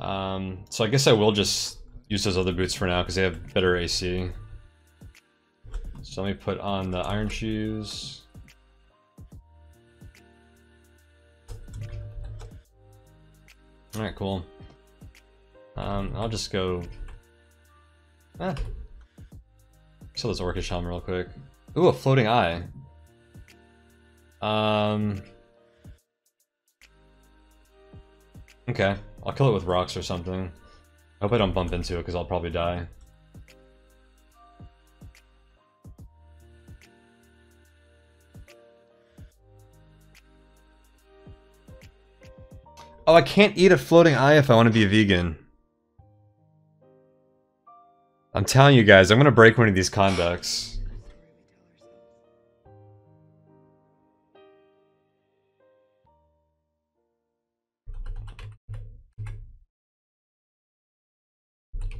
Um, so I guess I will just use those other boots for now because they have better AC. So let me put on the iron shoes. Alright, cool. Um, I'll just go... Eh. Sell this Orcish Helm real quick. Ooh, a floating eye. Um... Okay, I'll kill it with rocks or something. I hope I don't bump into it, because I'll probably die. Oh, I can't eat a floating eye if I want to be a vegan. I'm telling you guys, I'm gonna break one of these conducts.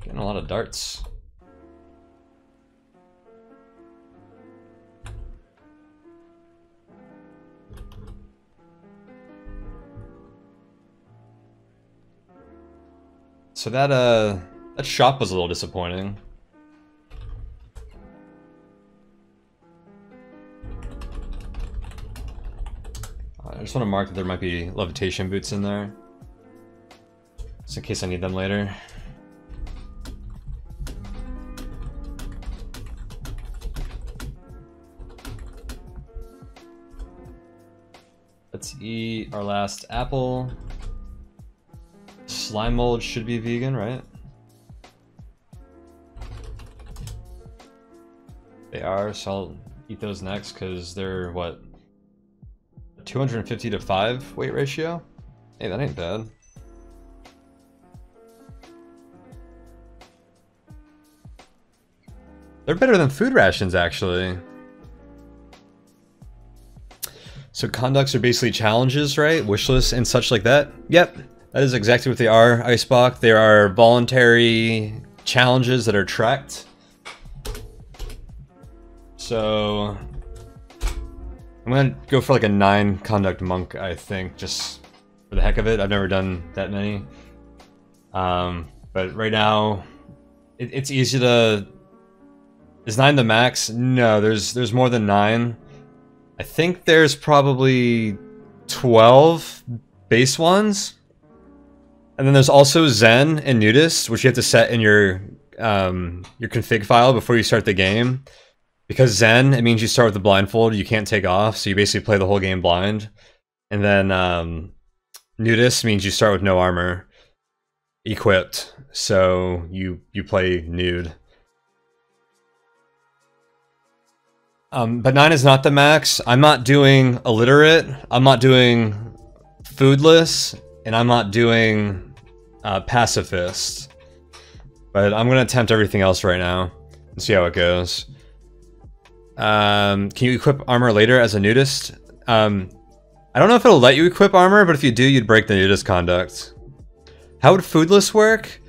Getting a lot of darts. So that, uh, that shop was a little disappointing. I just want to mark that there might be levitation boots in there. Just in case I need them later. let's eat our last apple. Slime mold should be vegan, right? They are, so I'll eat those next because they're what 250 to 5 weight ratio? Hey, that ain't bad. They're better than food rations, actually. So conducts are basically challenges, right? Wish lists and such like that? Yep, that is exactly what they are, Icebox. They are voluntary challenges that are tracked. So... I'm gonna go for like a 9 conduct monk, I think, just for the heck of it. I've never done that many. Um, but right now, it, it's easy to is nine the max? No, there's there's more than nine. I think there's probably 12 base ones. And then there's also Zen and Nudist, which you have to set in your um, your config file before you start the game. Because Zen, it means you start with the blindfold, you can't take off, so you basically play the whole game blind. And then um, Nudist means you start with no armor equipped, so you you play nude. Um, but 9 is not the max. I'm not doing illiterate. I'm not doing foodless. And I'm not doing uh, pacifist. But I'm going to attempt everything else right now. And see how it goes. Um, can you equip armor later as a nudist? Um, I don't know if it'll let you equip armor, but if you do, you'd break the nudist conduct. How would foodless work?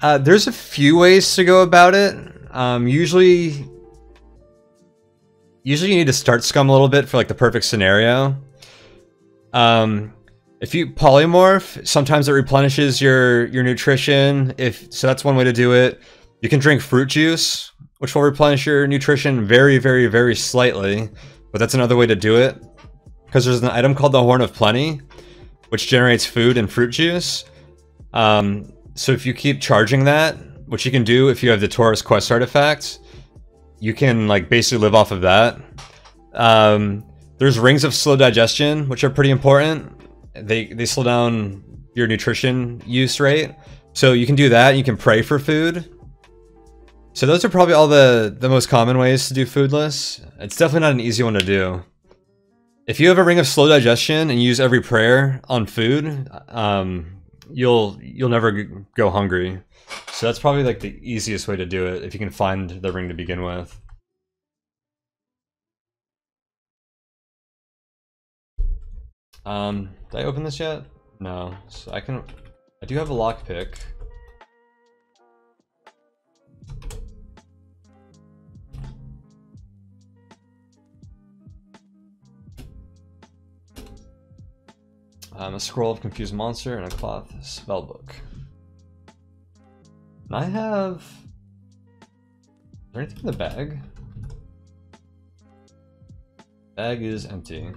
Uh, there's a few ways to go about it. Um, usually usually you need to start scum a little bit for like the perfect scenario. Um, if you polymorph, sometimes it replenishes your your nutrition. If so, that's one way to do it. You can drink fruit juice, which will replenish your nutrition very, very, very slightly. But that's another way to do it. Because there's an item called the Horn of Plenty, which generates food and fruit juice. Um, so if you keep charging that, which you can do if you have the Tourist quest artifact, you can like basically live off of that. Um, there's rings of slow digestion, which are pretty important. They they slow down your nutrition use rate, so you can do that. You can pray for food. So those are probably all the the most common ways to do foodless. It's definitely not an easy one to do. If you have a ring of slow digestion and use every prayer on food, um, you'll you'll never go hungry. So that's probably like the easiest way to do it, if you can find the ring to begin with. Um, did I open this yet? No. So I can... I do have a lockpick. Um, a scroll of confused monster and a cloth spellbook. I have... Is there anything in the bag? Bag is empty.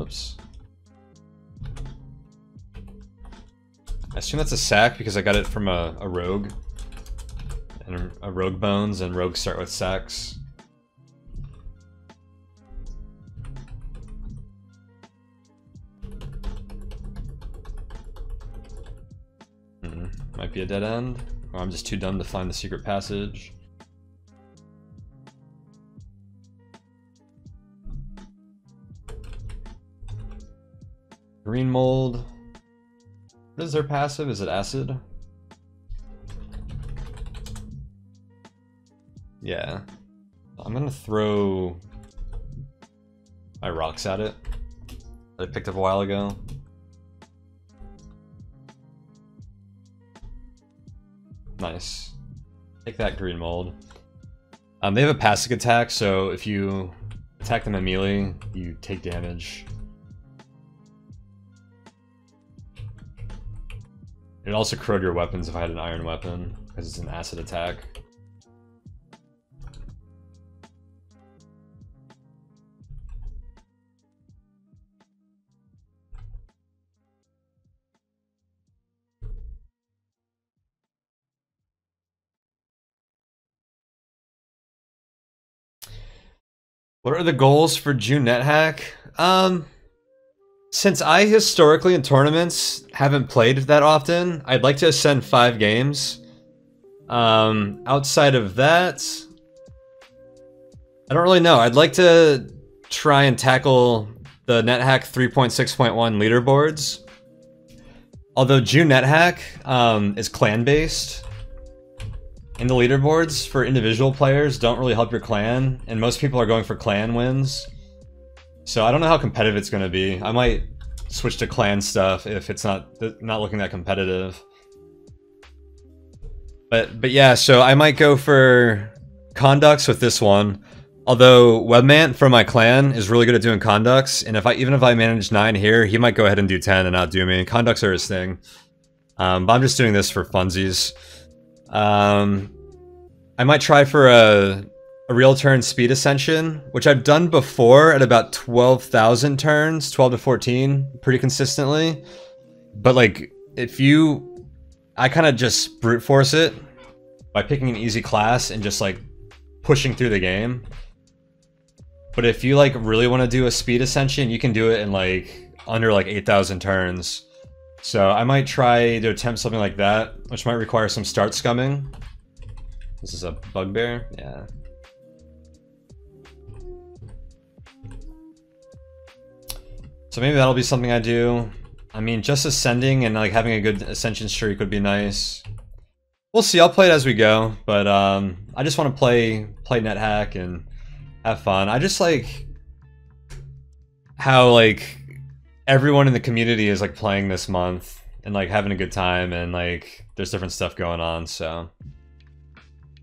Oops. I assume that's a sack because I got it from a, a rogue. And a, rogue bones, and rogues start with sacks. Hmm, might be a dead end, or I'm just too dumb to find the secret passage. Green mold. What is their passive? Is it acid? Yeah. I'm gonna throw my rocks at it that I picked up a while ago. Nice. Take that green mold. Um, they have a passive attack, so if you attack them immediately, you take damage. It also corrode your weapons if I had an iron weapon, because it's an acid attack. What are the goals for Junethack? Um, since I historically in tournaments haven't played that often, I'd like to ascend five games. Um, outside of that, I don't really know. I'd like to try and tackle the NetHack 3.6.1 leaderboards. Although Junethack um, is clan-based, and the leaderboards for individual players don't really help your clan, and most people are going for clan wins. So I don't know how competitive it's going to be. I might switch to clan stuff if it's not not looking that competitive. But but yeah, so I might go for conducts with this one. Although Webman from my clan is really good at doing conducts, and if I even if I manage nine here, he might go ahead and do ten and outdo me. Conducts are his thing. Um, but I'm just doing this for funsies. Um, I might try for a a real turn speed ascension, which I've done before at about 12,000 turns, 12 to 14, pretty consistently. But like, if you, I kind of just brute force it by picking an easy class and just like pushing through the game. But if you like really want to do a speed ascension, you can do it in like under like 8,000 turns. So I might try to attempt something like that, which might require some start scumming. This is a bugbear, yeah. So maybe that'll be something I do. I mean, just ascending and like having a good ascension streak would be nice. We'll see. I'll play it as we go, but um, I just want to play play NetHack and have fun. I just like how like everyone in the community is like playing this month and like having a good time and like there's different stuff going on. So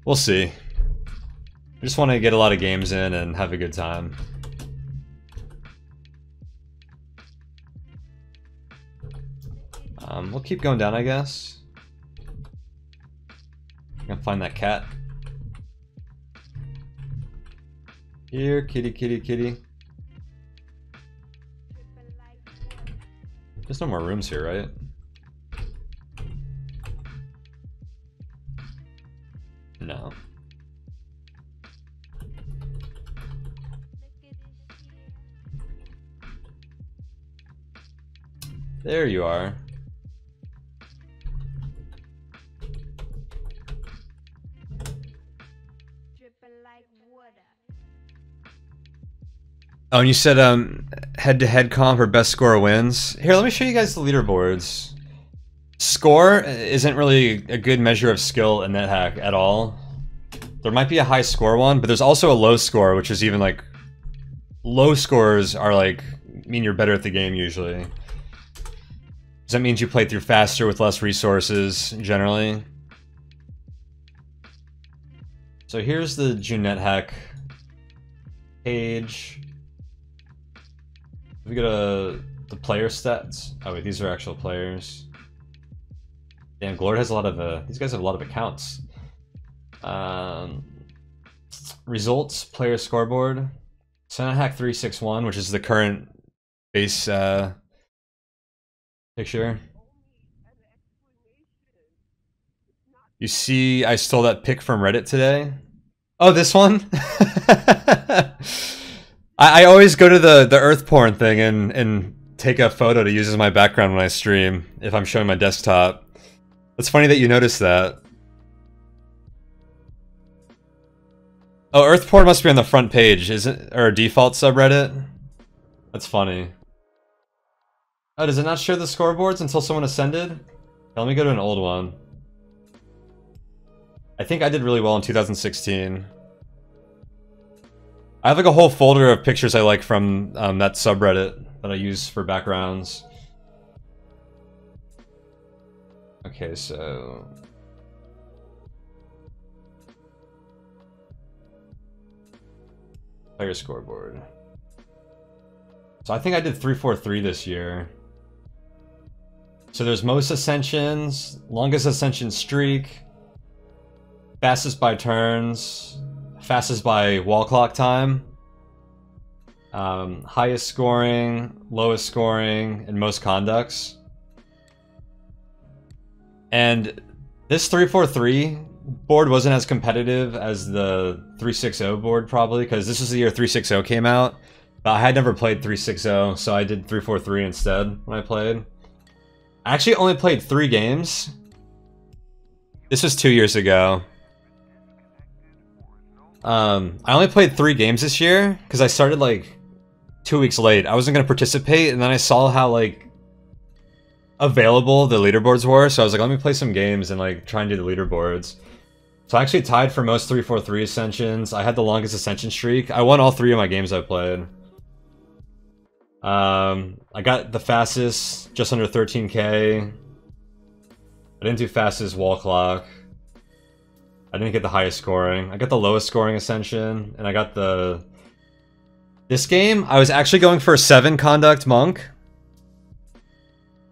we'll see. I just want to get a lot of games in and have a good time. Um, we'll keep going down, I guess. I'm gonna find that cat. Here, kitty, kitty, kitty. There's no more rooms here, right? No. There you are. Oh, and you said um head-to-head -head comp or best score wins. Here, let me show you guys the leaderboards. Score isn't really a good measure of skill in NetHack at all. There might be a high score one, but there's also a low score, which is even like... Low scores are like, mean you're better at the game usually. Does that mean you play through faster with less resources, generally? So here's the Junethack page. We go to the player stats. Oh wait, these are actual players. Damn, Glord has a lot of uh, these guys have a lot of accounts. Um, results, player scoreboard, Hack 361, which is the current base uh, picture. You see, I stole that pic from Reddit today. Oh, this one? I, I always go to the the Earth porn thing and and take a photo to use as my background when I stream if I'm showing my desktop. It's funny that you noticed that. Oh, Earth porn must be on the front page, is it? Or a default subreddit? That's funny. Oh, does it not show the scoreboards until someone ascended? Let me go to an old one. I think I did really well in 2016. I have like a whole folder of pictures I like from um, that subreddit that I use for backgrounds. Okay, so... Player scoreboard. So I think I did 343 this year. So there's most ascensions, longest ascension streak, fastest by turns, fastest by wall clock time, um, highest scoring, lowest scoring, and most conducts. And this 343 board wasn't as competitive as the 360 board probably because this was the year 360 came out. But I had never played 360, so I did 343 instead when I played. I actually only played three games. This was two years ago. Um, I only played three games this year because I started like two weeks late. I wasn't gonna participate, and then I saw how like available the leaderboards were, so I was like, let me play some games and like try and do the leaderboards. So I actually tied for most 343 ascensions. I had the longest ascension streak. I won all three of my games I played. Um, I got the fastest, just under 13k. I didn't do fastest wall clock. I didn't get the highest scoring. I got the lowest scoring ascension, and I got the... This game, I was actually going for a 7 conduct monk.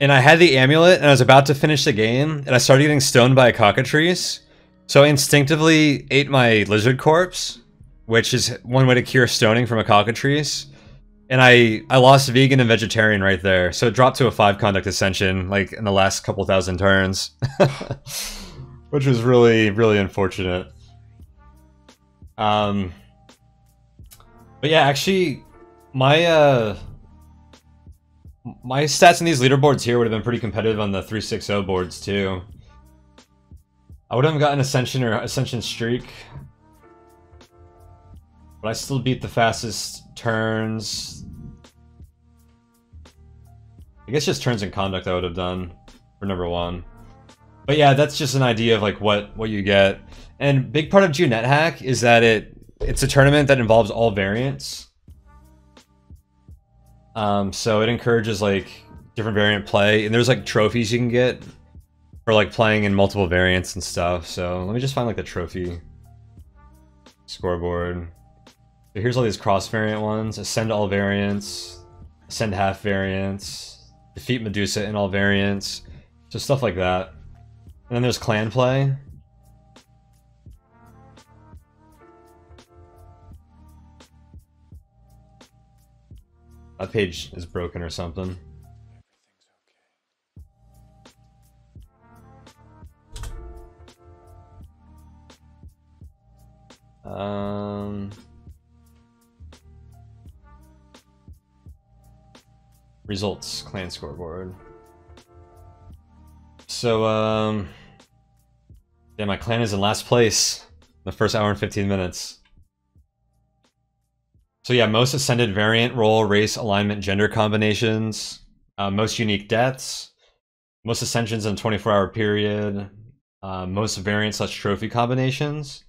And I had the amulet, and I was about to finish the game, and I started getting stoned by a cockatrice. So I instinctively ate my lizard corpse, which is one way to cure stoning from a cockatrice. And I, I lost vegan and vegetarian right there. So it dropped to a 5 conduct ascension, like, in the last couple thousand turns. which was really really unfortunate. Um, but yeah, actually, my uh, my stats in these leaderboards here would have been pretty competitive on the 360 boards too. I would have gotten Ascension or Ascension Streak. But I still beat the fastest turns. I guess just turns and conduct I would have done for number one. But yeah, that's just an idea of like what what you get. And big part of Junethack is that it it's a tournament that involves all variants. Um, so it encourages like different variant play, and there's like trophies you can get for like playing in multiple variants and stuff. So let me just find like the trophy scoreboard. So here's all these cross variant ones: ascend all variants, ascend half variants, defeat Medusa in all variants, so stuff like that. And then there's clan play. That page is broken or something. Um, results, clan scoreboard. So, um, yeah, my clan is in last place. The first hour and 15 minutes. So yeah, most ascended variant, role, race, alignment, gender combinations, uh, most unique deaths, most ascensions in 24-hour period, uh, most variant slash trophy combinations,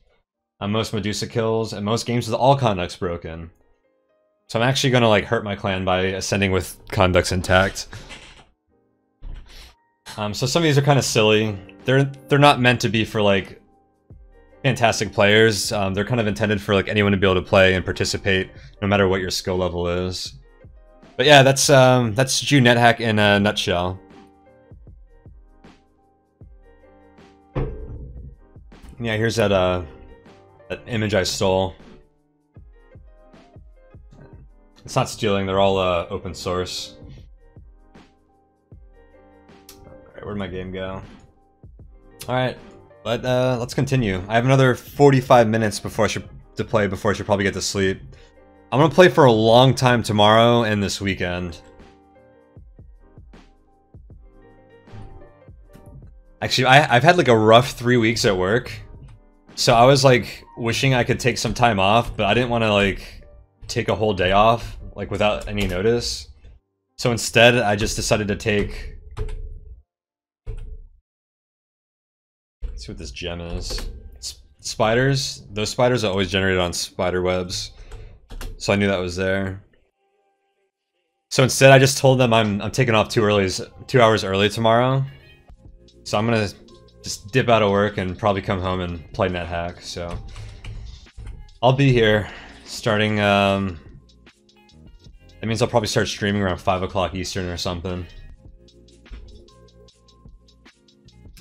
uh, most Medusa kills, and most games with all conducts broken. So I'm actually gonna like hurt my clan by ascending with conducts intact. Um, so some of these are kind of silly. They're they're not meant to be for like fantastic players. Um, they're kind of intended for like anyone to be able to play and participate, no matter what your skill level is. But yeah, that's um, that's Junethack in a nutshell. Yeah, here's that uh, that image I stole. It's not stealing; they're all uh, open source. Alright, where'd my game go? Alright, but uh, let's continue. I have another 45 minutes before I should to play before I should probably get to sleep. I'm gonna play for a long time tomorrow and this weekend. Actually, I, I've had like a rough three weeks at work. So I was like wishing I could take some time off, but I didn't want to like take a whole day off, like without any notice. So instead, I just decided to take See what this gem is. spiders. Those spiders are always generated on spider webs. So I knew that was there. So instead, I just told them I'm I'm taking off two early, two hours early tomorrow. So I'm gonna just dip out of work and probably come home and play NetHack. So I'll be here starting. Um, that means I'll probably start streaming around five o'clock Eastern or something.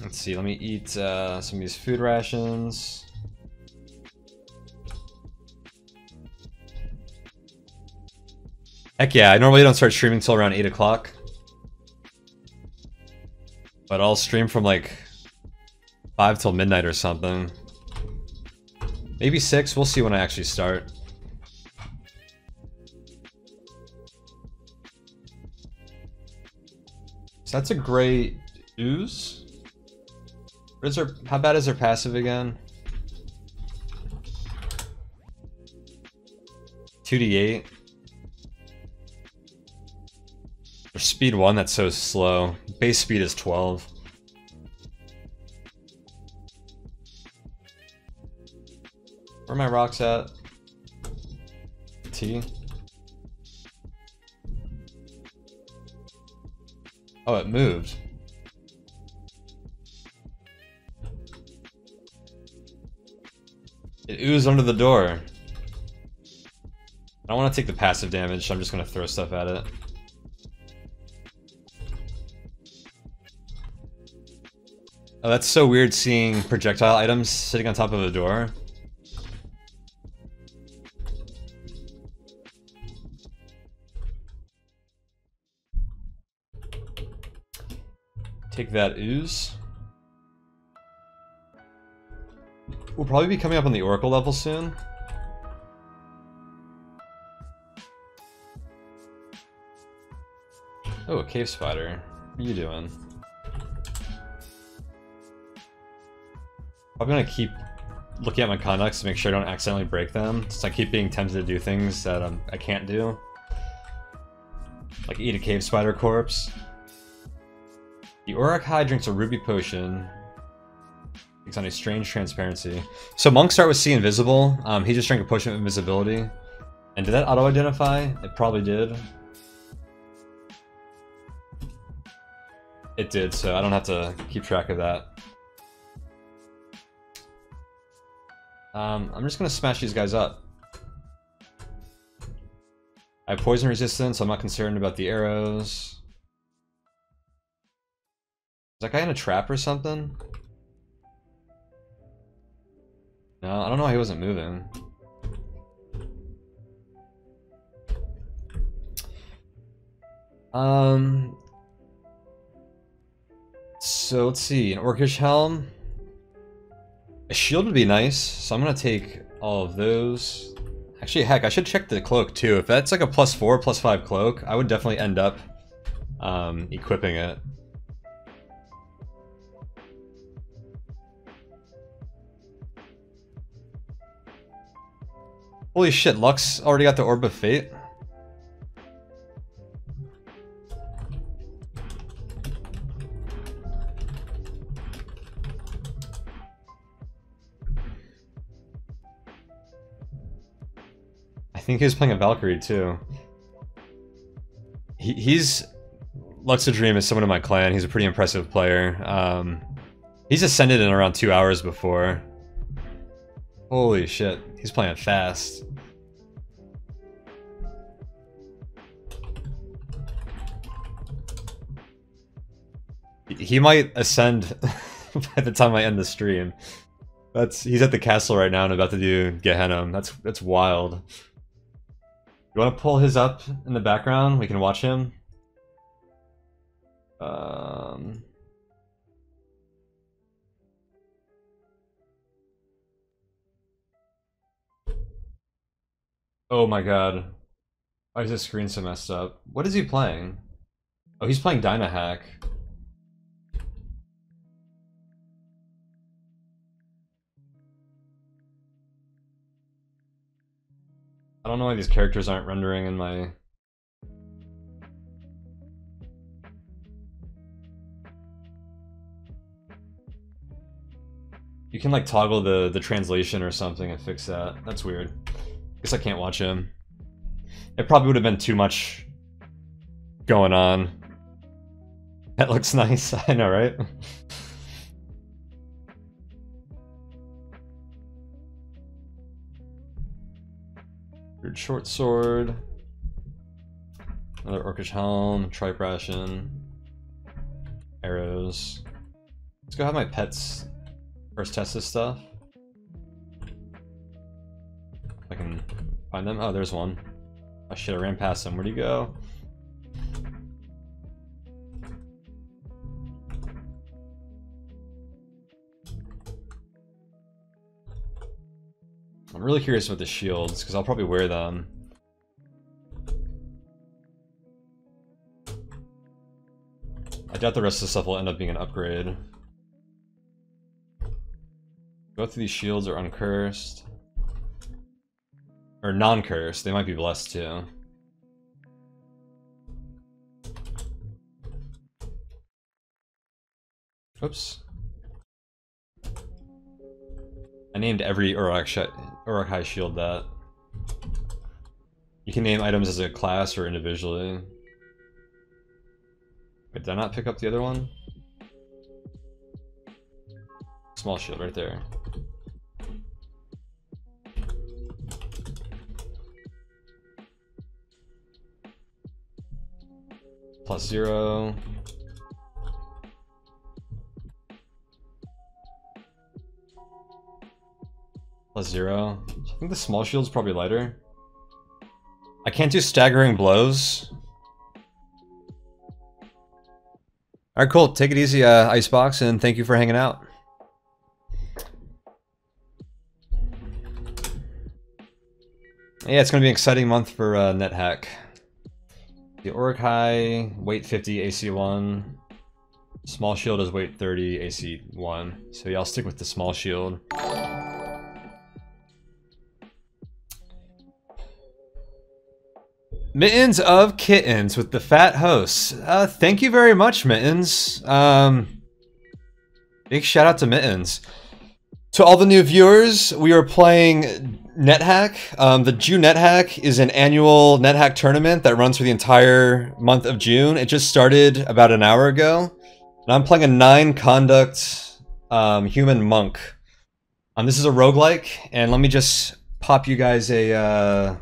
Let's see, let me eat uh, some of these food rations. Heck yeah, I normally don't start streaming till around 8 o'clock. But I'll stream from like 5 till midnight or something. Maybe 6, we'll see when I actually start. So that's a gray ooze. What is her, how bad is her passive again? 2d8. For speed 1, that's so slow. Base speed is 12. Where are my rocks at? T. Oh, it moved. It oozed under the door. I don't want to take the passive damage, so I'm just going to throw stuff at it. Oh, that's so weird seeing projectile items sitting on top of a door. Take that ooze. We'll probably be coming up on the Oracle level soon. Oh, a cave spider. What are you doing? I'm gonna keep looking at my conducts to make sure I don't accidentally break them. Since I keep being tempted to do things that um, I can't do. Like eat a cave spider corpse. The Uruk-hai drinks a ruby potion. Takes on a strange transparency. So monks start with see invisible. Um, he just drank a potion of invisibility. And did that auto-identify? It probably did. It did, so I don't have to keep track of that. Um, I'm just gonna smash these guys up. I have poison resistance, so I'm not concerned about the arrows. Is that guy in a trap or something? No, I don't know why he wasn't moving. Um. So let's see, an Orcish Helm. A shield would be nice, so I'm gonna take all of those. Actually, heck, I should check the cloak too. If that's like a plus four, plus five cloak, I would definitely end up um, equipping it. Holy shit, Lux already got the Orb of Fate? I think he was playing a Valkyrie too. He, he's... Luxadream is someone in my clan, he's a pretty impressive player. Um, he's ascended in around two hours before. Holy shit, he's playing fast. He might ascend by the time I end the stream. That's he's at the castle right now and about to do Gehenna. That's that's wild. You want to pull his up in the background? We can watch him. Um. Oh my god. Why is his screen so messed up? What is he playing? Oh, he's playing Dynahack. I don't know why these characters aren't rendering in my... You can like toggle the, the translation or something and fix that. That's weird. Guess I can't watch him. It probably would have been too much going on. That looks nice, I know, right? Weird short sword. Another orcish helm, tripe ration, arrows. Let's go have my pets first test this stuff. I can find them. Oh, there's one. I should have ran past them. Where'd he go? I'm really curious about the shields, because I'll probably wear them. I doubt the rest of the stuff will end up being an upgrade. Both of these shields are uncursed. Or non-cursed, they might be blessed too. Oops. I named every Uruk-hai shield that. You can name items as a class or individually. Wait, did I not pick up the other one? Small shield right there. Plus zero. Plus zero. I think the small shield's probably lighter. I can't do staggering blows. Alright, cool. Take it easy, uh, Icebox, and thank you for hanging out. Yeah, it's going to be an exciting month for uh, NetHack. The Uruk-hai, weight 50, AC1. Small shield is weight 30, AC1. So yeah, I'll stick with the small shield. Mittens of Kittens with the fat hosts. Uh, thank you very much, Mittens. Um, big shout out to Mittens. To all the new viewers, we are playing NetHack. Um, the Junethack is an annual NetHack tournament that runs for the entire month of June. It just started about an hour ago. And I'm playing a nine conduct um, human monk. Um, this is a roguelike, and let me just pop you guys a... Uh,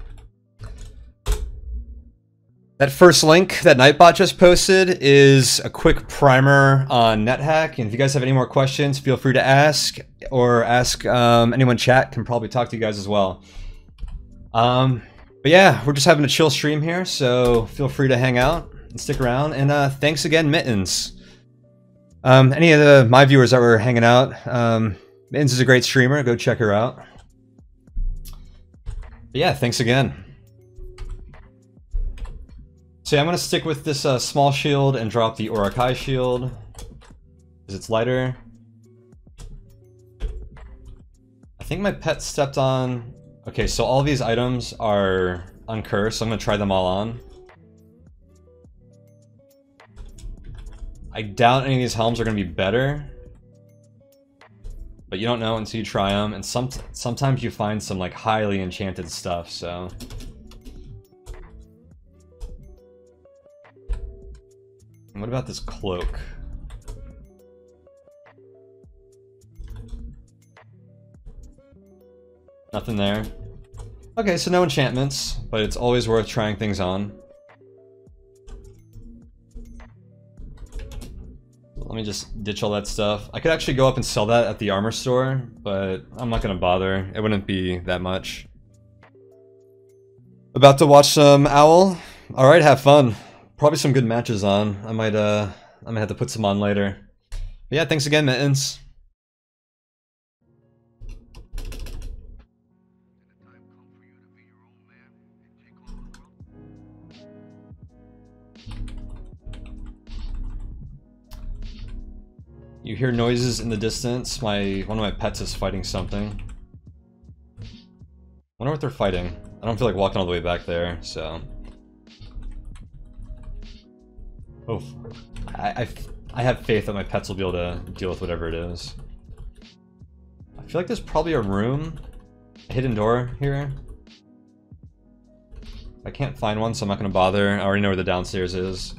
that first link that Nightbot just posted is a quick primer on NetHack. And if you guys have any more questions, feel free to ask or ask um, anyone chat can probably talk to you guys as well. Um, but yeah, we're just having a chill stream here, so feel free to hang out and stick around. And uh, thanks again, Mittens. Um, any of the my viewers that were hanging out, um, Mittens is a great streamer. Go check her out. But yeah, thanks again. So yeah, I'm to stick with this uh, small shield and drop the Uruk-hai shield. Because it's lighter. I think my pet stepped on... Okay, so all these items are uncursed, so I'm to try them all on. I doubt any of these helms are to be better. But you don't know until you try them, and some sometimes you find some like highly enchanted stuff, so... what about this cloak? Nothing there. Okay, so no enchantments, but it's always worth trying things on. Let me just ditch all that stuff. I could actually go up and sell that at the armor store, but I'm not gonna bother. It wouldn't be that much. About to watch some Owl? Alright, have fun probably some good matches on. I might uh I might have to put some on later. But yeah, thanks again, Mittens. You hear noises in the distance. My one of my pets is fighting something. Wonder what they're fighting. I don't feel like walking all the way back there, so Oh, I, I, I have faith that my pets will be able to deal with whatever it is. I feel like there's probably a room, a hidden door here. I can't find one, so I'm not going to bother. I already know where the downstairs is.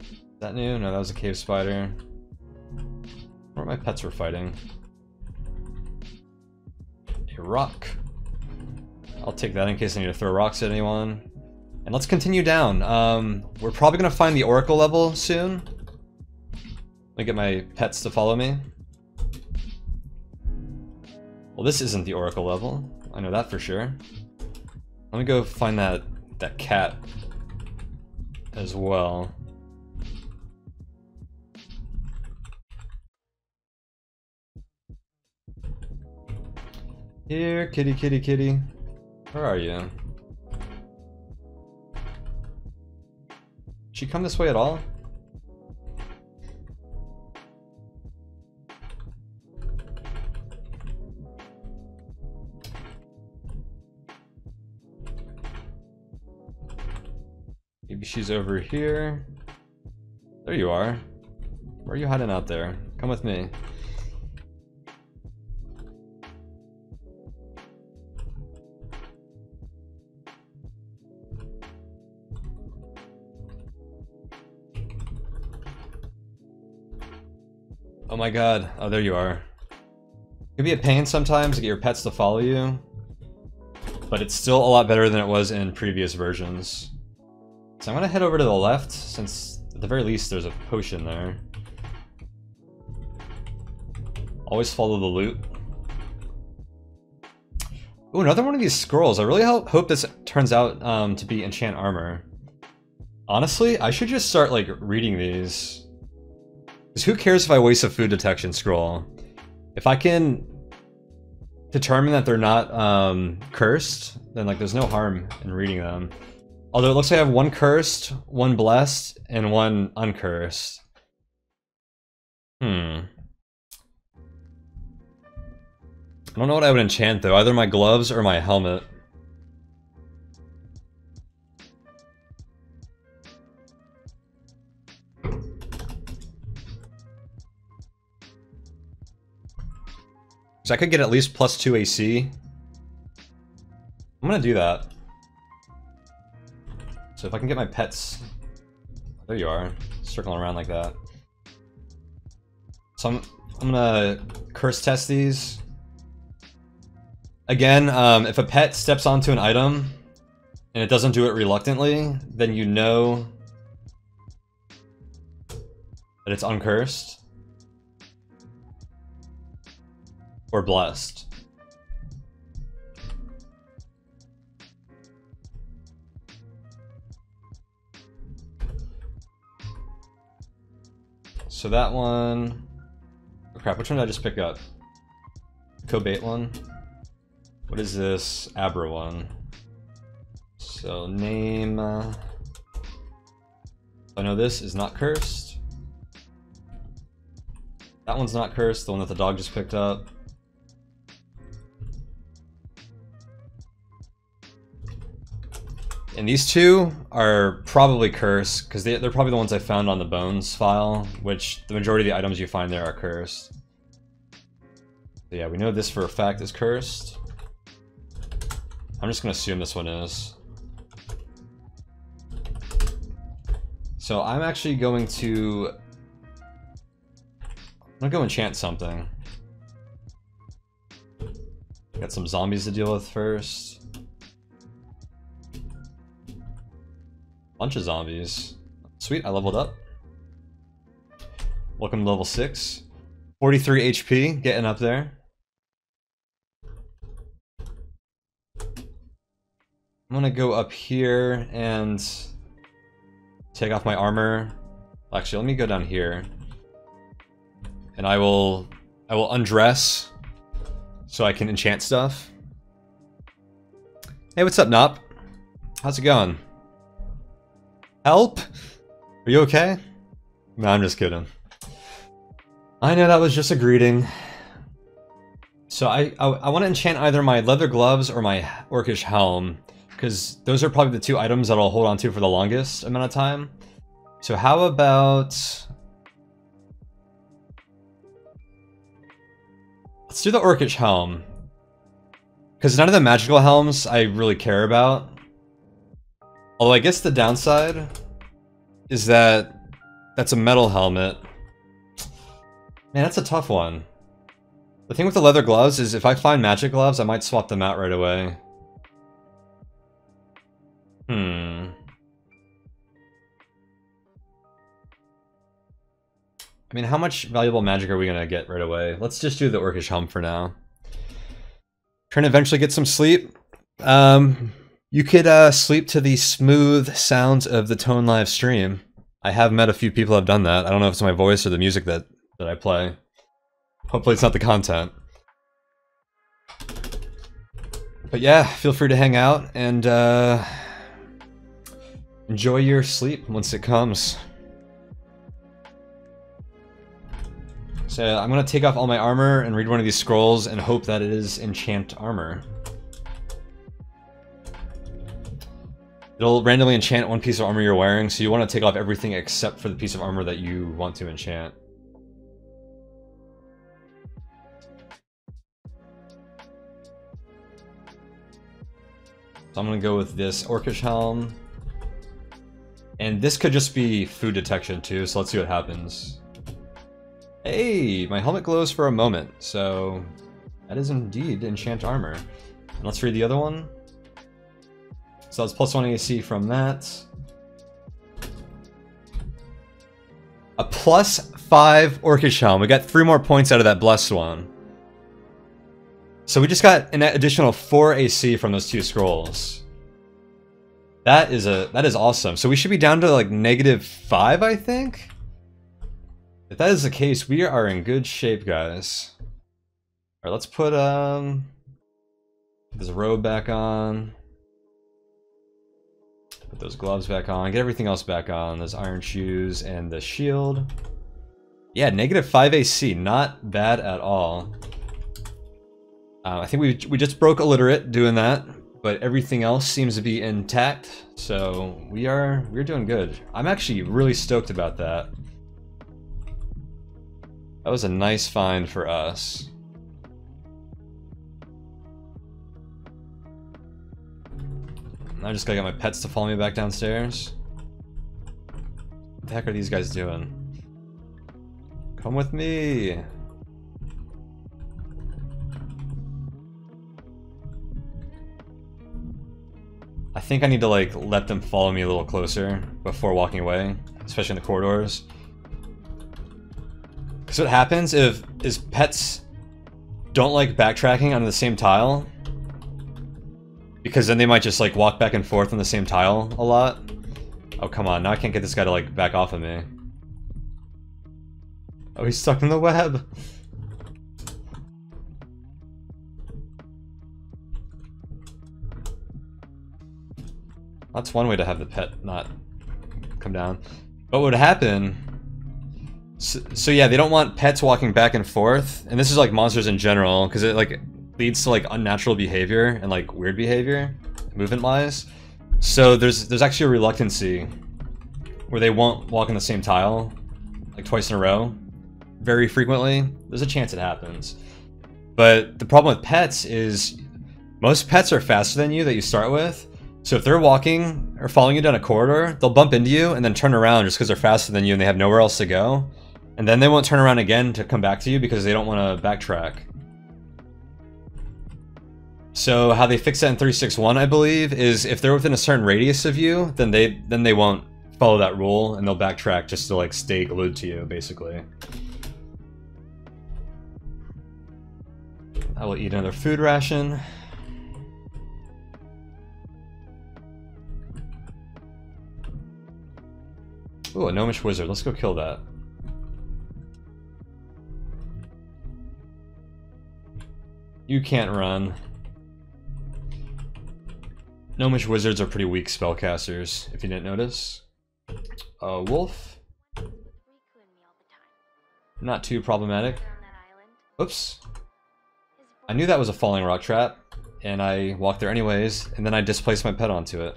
Is that new? No, that was a cave spider. Where my pets were fighting? A rock. I'll take that in case I need to throw rocks at anyone. And let's continue down. Um, we're probably gonna find the Oracle level soon. Let me get my pets to follow me. Well, this isn't the Oracle level. I know that for sure. Let me go find that that cat as well. Here, kitty, kitty, kitty. Where are you? Did she come this way at all? Maybe she's over here. There you are. Where are you hiding out there? Come with me. Oh my god. Oh, there you are. It can be a pain sometimes to get your pets to follow you, but it's still a lot better than it was in previous versions. So I'm gonna head over to the left, since at the very least there's a potion there. Always follow the loot. Ooh, another one of these scrolls. I really hope, this turns out um, to be enchant armor. Honestly, I should just start like reading these. Because who cares if I waste a food detection scroll? If I can determine that they're not um, cursed, then like there's no harm in reading them. Although it looks like I have one cursed, one blessed, and one uncursed. Hmm. I don't know what I would enchant though, either my gloves or my helmet. So I could get at least plus 2 AC. I'm gonna do that. So if I can get my pets... There you are, circling around like that. So I'm, I'm gonna curse test these. Again, um, if a pet steps onto an item and it doesn't do it reluctantly, then you know that it's uncursed. Or blessed. So that one... Oh crap, which one did I just pick up? Ko Bate one? What is this Abra one? So name... Uh, I know this is not cursed. That one's not cursed, the one that the dog just picked up. And these two are probably cursed, because they, are probably the ones I found on the bones file, which the majority of the items you find there are cursed. So yeah, we know this for a fact is cursed. I'm just gonna assume this one is. So I'm actually going to... I'm gonna go enchant something. Got some zombies to deal with first. Bunch of zombies. Sweet, I leveled up. Welcome to level 6. 43 HP, getting up there. I'm gonna go up here and take off my armor. Actually, let me go down here. And I will I will undress so I can enchant stuff. Hey, what's up, Nop? How's it going? Help? Are you okay? No, I'm just kidding. I know that was just a greeting. So I, I, I want to enchant either my leather gloves or my orcish helm, because those are probably the two items that I'll hold on to for the longest amount of time. So how about... Let's do the orcish helm. Because none of the magical helms I really care about. Although I guess the downside is that that's a metal helmet. Man, that's a tough one. The thing with the leather gloves is if I find magic gloves, I might swap them out right away. Hmm. I mean, how much valuable magic are we gonna get right away? Let's just do the Orcish Helm for now. Trying to eventually get some sleep. Um, you could uh, sleep to the smooth sounds of the Tone Live stream. I have met a few people have done that. I don't know if it's my voice or the music that, that I play. Hopefully it's not the content. but yeah, feel free to hang out and uh, enjoy your sleep once it comes. So I'm gonna take off all my armor and read one of these scrolls and hope that it is enchant armor. It'll randomly enchant one piece of armor you're wearing, so you want to take off everything except for the piece of armor that you want to enchant. So I'm gonna go with this Orcish Helm. And this could just be food detection too, so let's see what happens. Hey, my helmet glows for a moment, so that is indeed enchant armor. And let's read the other one. So that's plus one AC from that. A plus five Orcish Helm. We got three more points out of that blessed one. So we just got an additional 4 AC from those two scrolls. That is a that is awesome. So we should be down to like negative 5, I think? If that is the case, we are in good shape, guys. Alright, let's put um this robe back on. Put those gloves back on. Get everything else back on. Those iron shoes and the shield. Yeah, negative 5 AC. Not bad at all. Uh, I think we, we just broke illiterate doing that, but everything else seems to be intact, so we are we're doing good. I'm actually really stoked about that. That was a nice find for us. I just gotta get my pets to follow me back downstairs. What the heck are these guys doing? Come with me! I think I need to like let them follow me a little closer before walking away, especially in the corridors. Because what happens if is pets don't like backtracking on the same tile, because then they might just like walk back and forth on the same tile a lot. Oh come on, now I can't get this guy to like back off of me. Oh, he's stuck in the web. That's one way to have the pet not come down. What would happen... So, so, yeah, they don't want pets walking back and forth, and this is like monsters in general, because it like leads to like unnatural behavior and like weird behavior, movement-wise. So there's there's actually a reluctancy where they won't walk in the same tile, like twice in a row, very frequently. There's a chance it happens. But the problem with pets is most pets are faster than you that you start with, so if they're walking or following you down a corridor, they'll bump into you and then turn around just because they're faster than you and they have nowhere else to go. And then they won't turn around again to come back to you because they don't want to backtrack. So how they fix that in 361, I believe, is if they're within a certain radius of you, then they then they won't follow that rule and they'll backtrack just to like stay glued to you, basically. I will eat another food ration. Ooh, a gnomish wizard. Let's go kill that. You can't run. Gnomish wizards are pretty weak spellcasters, if you didn't notice. A wolf. Not too problematic. Oops. I knew that was a falling rock trap, and I walked there anyways, and then I displaced my pet onto it.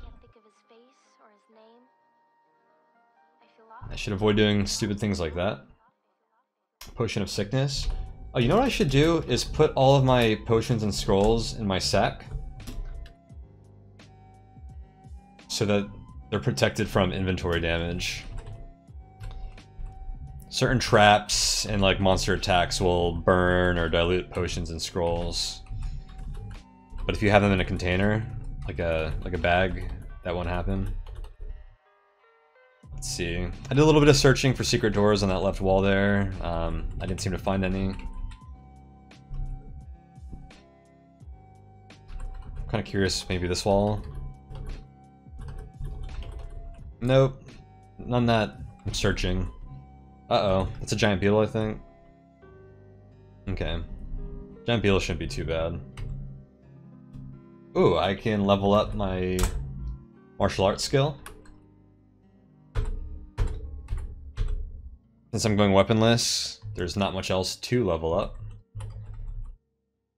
I should avoid doing stupid things like that. Potion of sickness. Oh, you know what I should do is put all of my potions and scrolls in my sack. So that they're protected from inventory damage. Certain traps and like monster attacks will burn or dilute potions and scrolls. But if you have them in a container, like a like a bag, that won't happen. Let's see. I did a little bit of searching for secret doors on that left wall there. Um, I didn't seem to find any. Kind of curious, maybe this wall. Nope. None that I'm searching. Uh-oh. It's a giant beetle, I think. Okay. Giant beetle shouldn't be too bad. Ooh, I can level up my martial arts skill. Since I'm going weaponless, there's not much else to level up.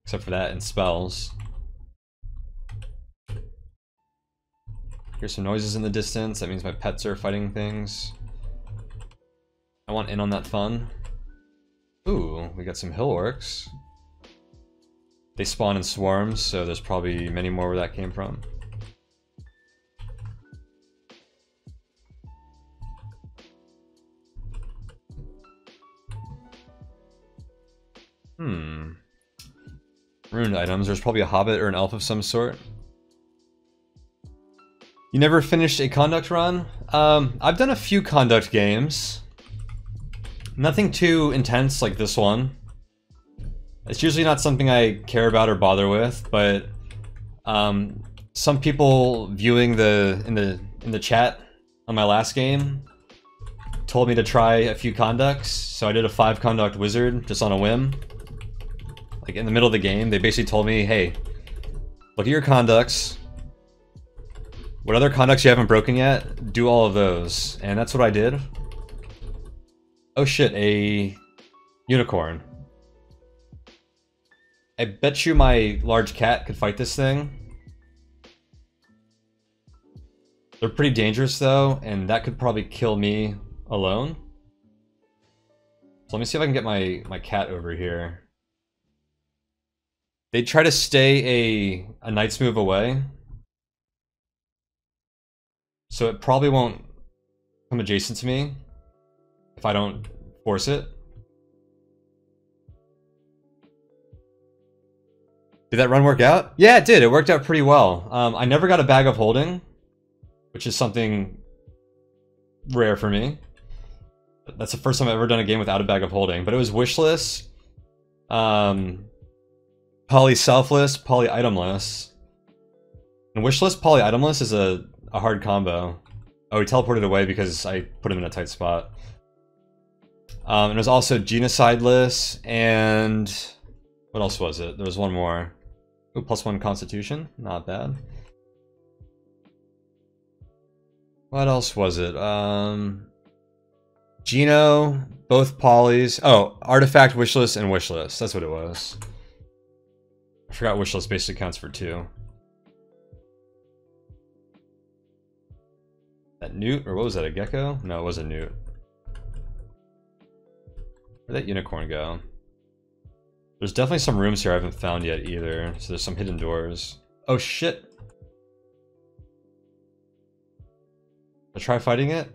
Except for that and spells. Here's some noises in the distance. That means my pets are fighting things. I want in on that fun. Ooh, we got some hill orcs. They spawn in swarms, so there's probably many more where that came from. Hmm. Ruined items. There's probably a hobbit or an elf of some sort. You never finished a conduct run? Um, I've done a few conduct games. Nothing too intense like this one. It's usually not something I care about or bother with, but um, some people viewing the in the in the chat on my last game told me to try a few conducts, so I did a five conduct wizard just on a whim. Like in the middle of the game, they basically told me, "Hey, look at your conducts. What other conducts you haven't broken yet? Do all of those." And that's what I did. Oh shit, a unicorn. I bet you my large cat could fight this thing. They're pretty dangerous though, and that could probably kill me alone. So let me see if I can get my, my cat over here. They try to stay a, a knight's move away. So it probably won't come adjacent to me if I don't force it. Did that run work out? Yeah, it did. It worked out pretty well. Um, I never got a bag of holding, which is something rare for me. That's the first time I've ever done a game without a bag of holding, but it was wishless, um, poly selfless, poly itemless. And wishless, poly itemless is a, a hard combo. Oh, he teleported away because I put him in a tight spot. Um, and it was also genocideless and what else was it? There was one more. Ooh, plus one constitution. Not bad. What else was it? Um, Geno, both polys. Oh, artifact, wishless, and wishless. That's what it was. I forgot wishless basically counts for two. That newt, or what was that, a gecko? No, it was a newt. Where'd that unicorn go? There's definitely some rooms here I haven't found yet either, so there's some hidden doors. Oh shit! I try fighting it?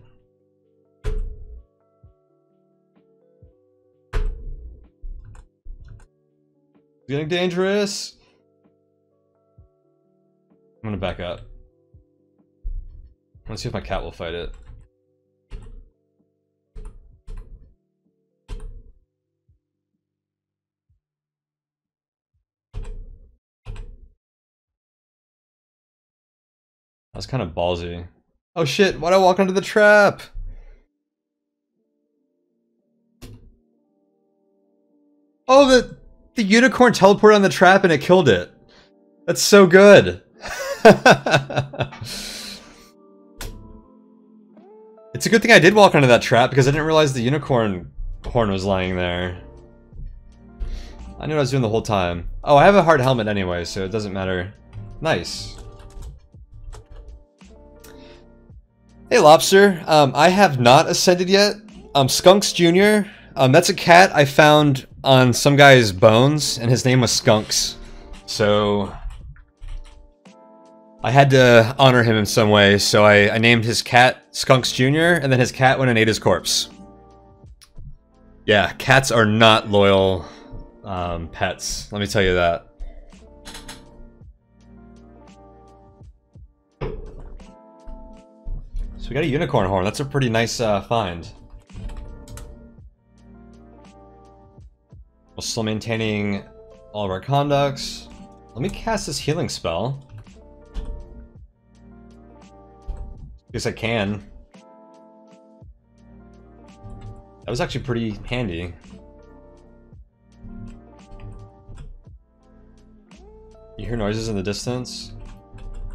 It's getting dangerous! I'm gonna back up. Let's see if my cat will fight it. That's kind of ballsy. Oh shit, why'd I walk into the trap? Oh, the, the unicorn teleported on the trap and it killed it. That's so good. it's a good thing I did walk onto that trap because I didn't realize the unicorn horn was lying there. I knew what I was doing the whole time. Oh, I have a hard helmet anyway, so it doesn't matter. Nice. Hey Lobster, um, I have not ascended yet. Um, Skunks Jr., um, that's a cat I found on some guy's bones, and his name was Skunks. So, I had to honor him in some way, so I, I named his cat Skunks Jr., and then his cat went and ate his corpse. Yeah, cats are not loyal um, pets, let me tell you that. So we got a unicorn horn. That's a pretty nice uh, find. We're still maintaining all of our conducts. Let me cast this healing spell. Guess I can. That was actually pretty handy. You hear noises in the distance?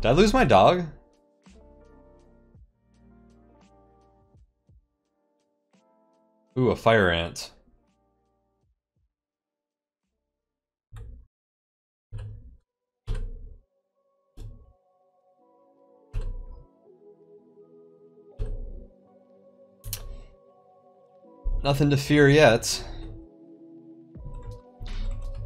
Did I lose my dog? Ooh, a fire ant. Nothing to fear yet.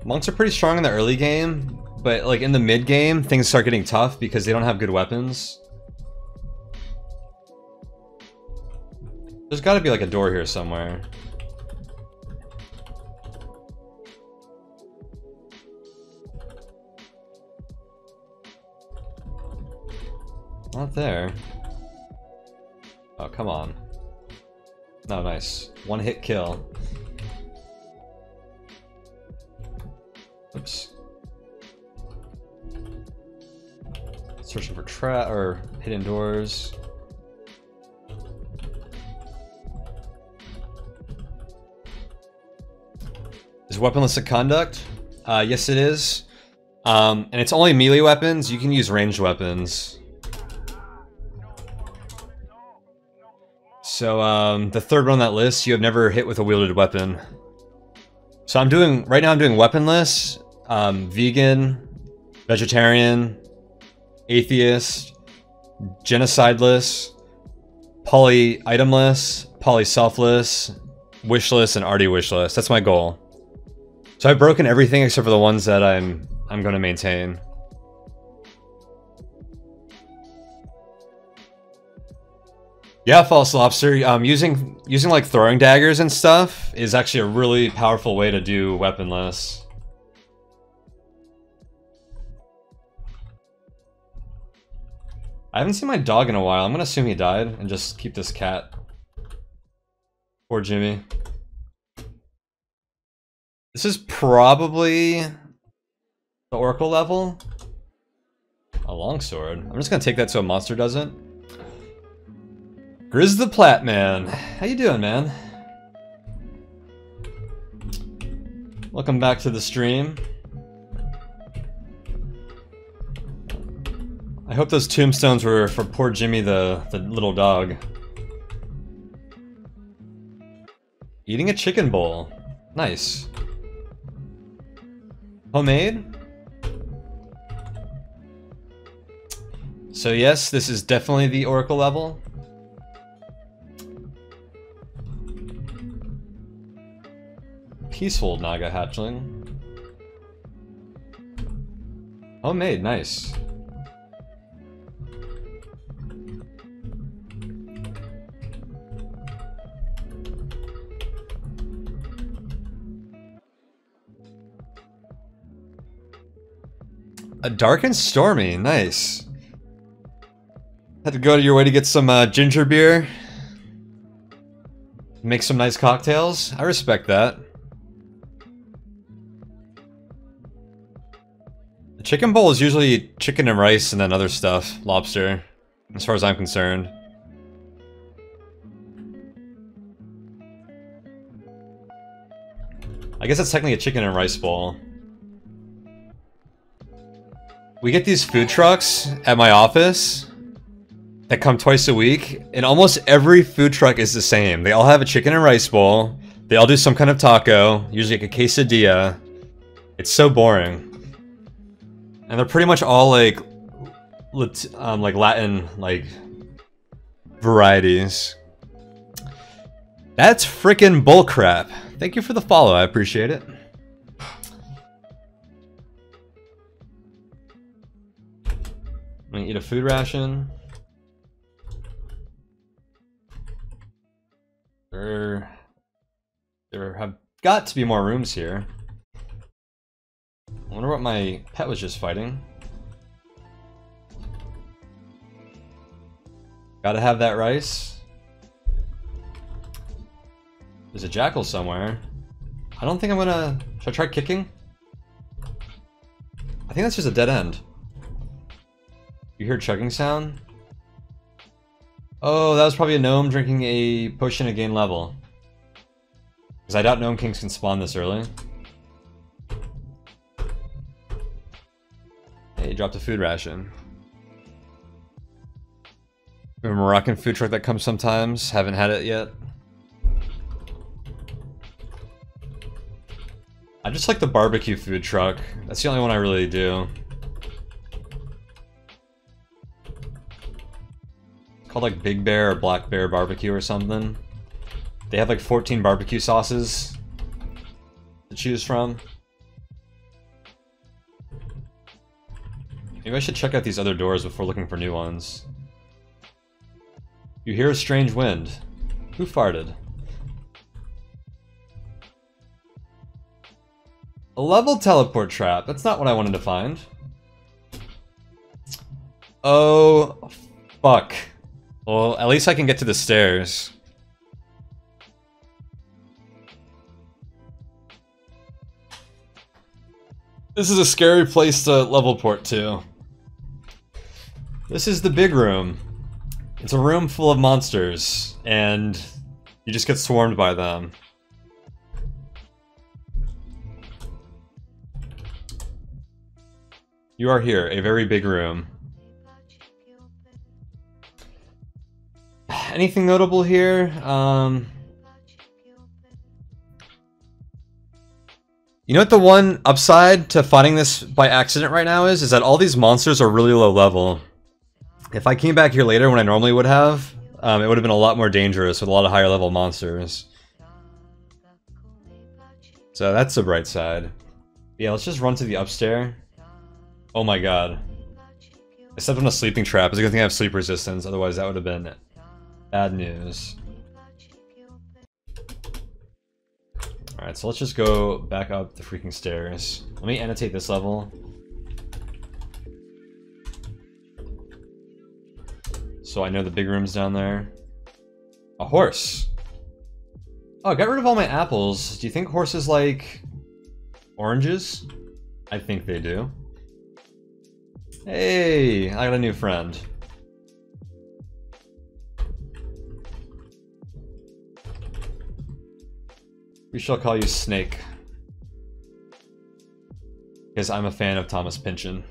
Monks are pretty strong in the early game, but like in the mid game, things start getting tough because they don't have good weapons. There's gotta be like a door here somewhere. Not there. Oh, come on. No, nice. One hit kill. Oops. Searching for trap or hidden doors. Is weaponless a conduct? Uh, yes, it is. Um, and it's only melee weapons. You can use ranged weapons. So, um, the third one on that list, you have never hit with a wielded weapon. So I'm doing, right now I'm doing weaponless, um, vegan, vegetarian, atheist, genocideless, poly-itemless, poly-selfless, wishless, and arty wishless. That's my goal. So I've broken everything except for the ones that I'm I'm going to maintain. Yeah, false lobster. Um, using using like throwing daggers and stuff is actually a really powerful way to do weaponless. I haven't seen my dog in a while. I'm gonna assume he died and just keep this cat. Poor Jimmy. This is probably the Oracle level. A longsword. I'm just gonna take that so a monster doesn't. Grizz the Plat Man. How you doing, man? Welcome back to the stream. I hope those tombstones were for poor Jimmy the, the little dog. Eating a chicken bowl. Nice. Homemade? So yes, this is definitely the Oracle level. Peaceful Naga Hatchling. Homemade, nice. A dark and stormy, nice. Had to go to your way to get some uh, ginger beer. Make some nice cocktails. I respect that. The chicken bowl is usually chicken and rice and then other stuff. Lobster, as far as I'm concerned. I guess it's technically a chicken and rice bowl. We get these food trucks at my office that come twice a week, and almost every food truck is the same. They all have a chicken and rice bowl. They all do some kind of taco, usually like a quesadilla. It's so boring. And they're pretty much all like, um, like Latin, like, varieties. That's freaking bullcrap. Thank you for the follow, I appreciate it. I'm gonna eat a food ration. There, there have got to be more rooms here. I wonder what my pet was just fighting. Gotta have that rice. There's a jackal somewhere. I don't think I'm gonna... Should I try kicking? I think that's just a dead end. You hear chugging sound? Oh, that was probably a gnome drinking a potion to gain level. Because I doubt gnome kings can spawn this early. Dropped a food ration. A Moroccan food truck that comes sometimes. Haven't had it yet. I just like the barbecue food truck. That's the only one I really do. It's called like Big Bear or Black Bear Barbecue or something. They have like 14 barbecue sauces to choose from. Maybe I should check out these other doors before looking for new ones. You hear a strange wind. Who farted? A level teleport trap. That's not what I wanted to find. Oh, fuck. Well, at least I can get to the stairs. This is a scary place to level port to. This is the big room. It's a room full of monsters, and you just get swarmed by them. You are here, a very big room. Anything notable here? Um, you know what the one upside to finding this by accident right now is? Is that all these monsters are really low level. If I came back here later when I normally would have, um, it would have been a lot more dangerous with a lot of higher level monsters. So that's the bright side. Yeah, let's just run to the upstairs. Oh my god. I stepped on a sleeping trap. It's a good thing I have sleep resistance, otherwise that would have been bad news. Alright, so let's just go back up the freaking stairs. Let me annotate this level. So I know the big room's down there. A horse. Oh, I got rid of all my apples. Do you think horses like oranges? I think they do. Hey, I got a new friend. We shall call you Snake. Because I'm a fan of Thomas Pynchon.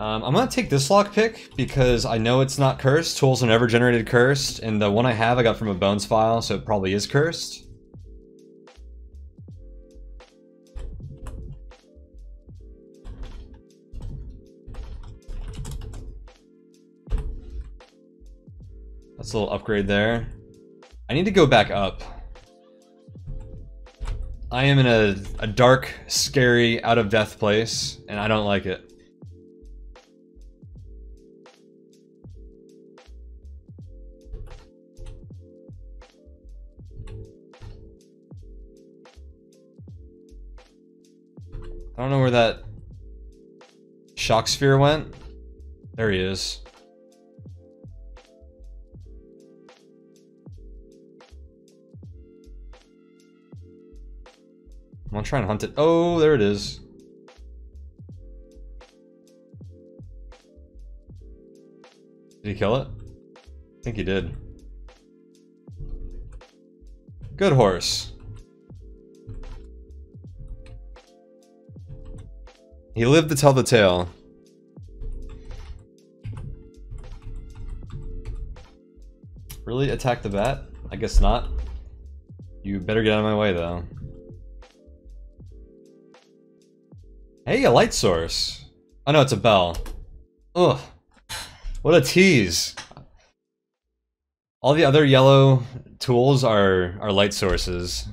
Um, I'm gonna take this lockpick because I know it's not cursed. Tools are never generated cursed, and the one I have I got from a bones file, so it probably is cursed. That's a little upgrade there. I need to go back up. I am in a, a dark, scary, out of death place, and I don't like it. I don't know where that shock sphere went. There he is. I'm gonna try and hunt it. Oh, there it is. Did he kill it? I think he did. Good horse. He lived to tell the tale. Really attack the bat? I guess not. You better get out of my way, though. Hey, a light source. Oh no, it's a bell. Ugh. What a tease. All the other yellow tools are, are light sources.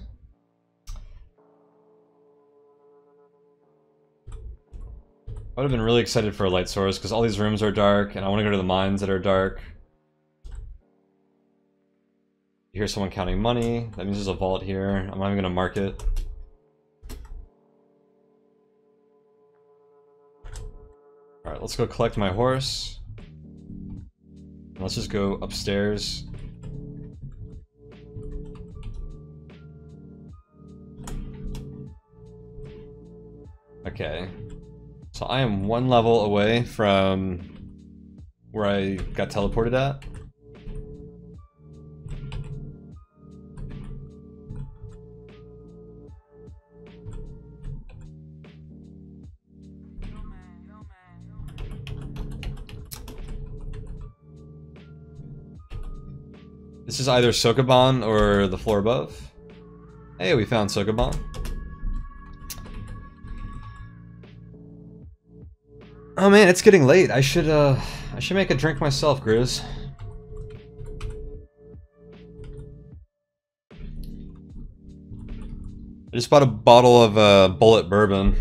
I would have been really excited for a light source because all these rooms are dark and I want to go to the mines that are dark. You hear someone counting money. That means there's a vault here. I'm not even going to mark it. Alright, let's go collect my horse. Let's just go upstairs. Okay. So I am one level away from where I got teleported at. This is either Sokoban or the floor above. Hey, we found Sokoban. Oh man, it's getting late. I should uh I should make a drink myself, Grizz. I just bought a bottle of uh, Bulleit bourbon.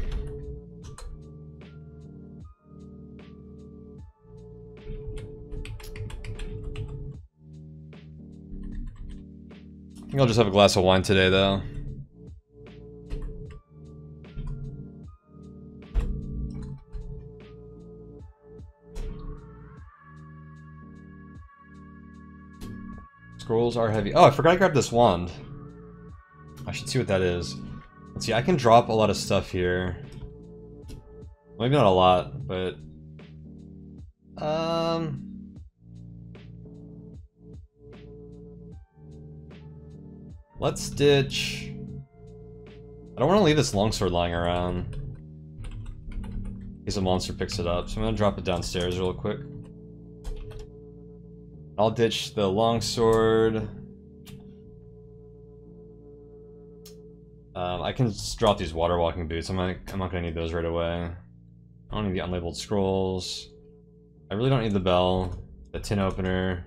I think I'll just have a glass of wine today, though. Scrolls are heavy. Oh, I forgot I grabbed this wand. I should see what that is. Let's see, I can drop a lot of stuff here. Maybe not a lot, but... Um... Let's ditch... I don't want to leave this longsword lying around. In case a monster picks it up, so I'm gonna drop it downstairs real quick. I'll ditch the longsword. Um, I can just drop these water walking boots. I'm not, I'm not gonna need those right away. I don't need the unlabeled scrolls. I really don't need the bell, the tin opener.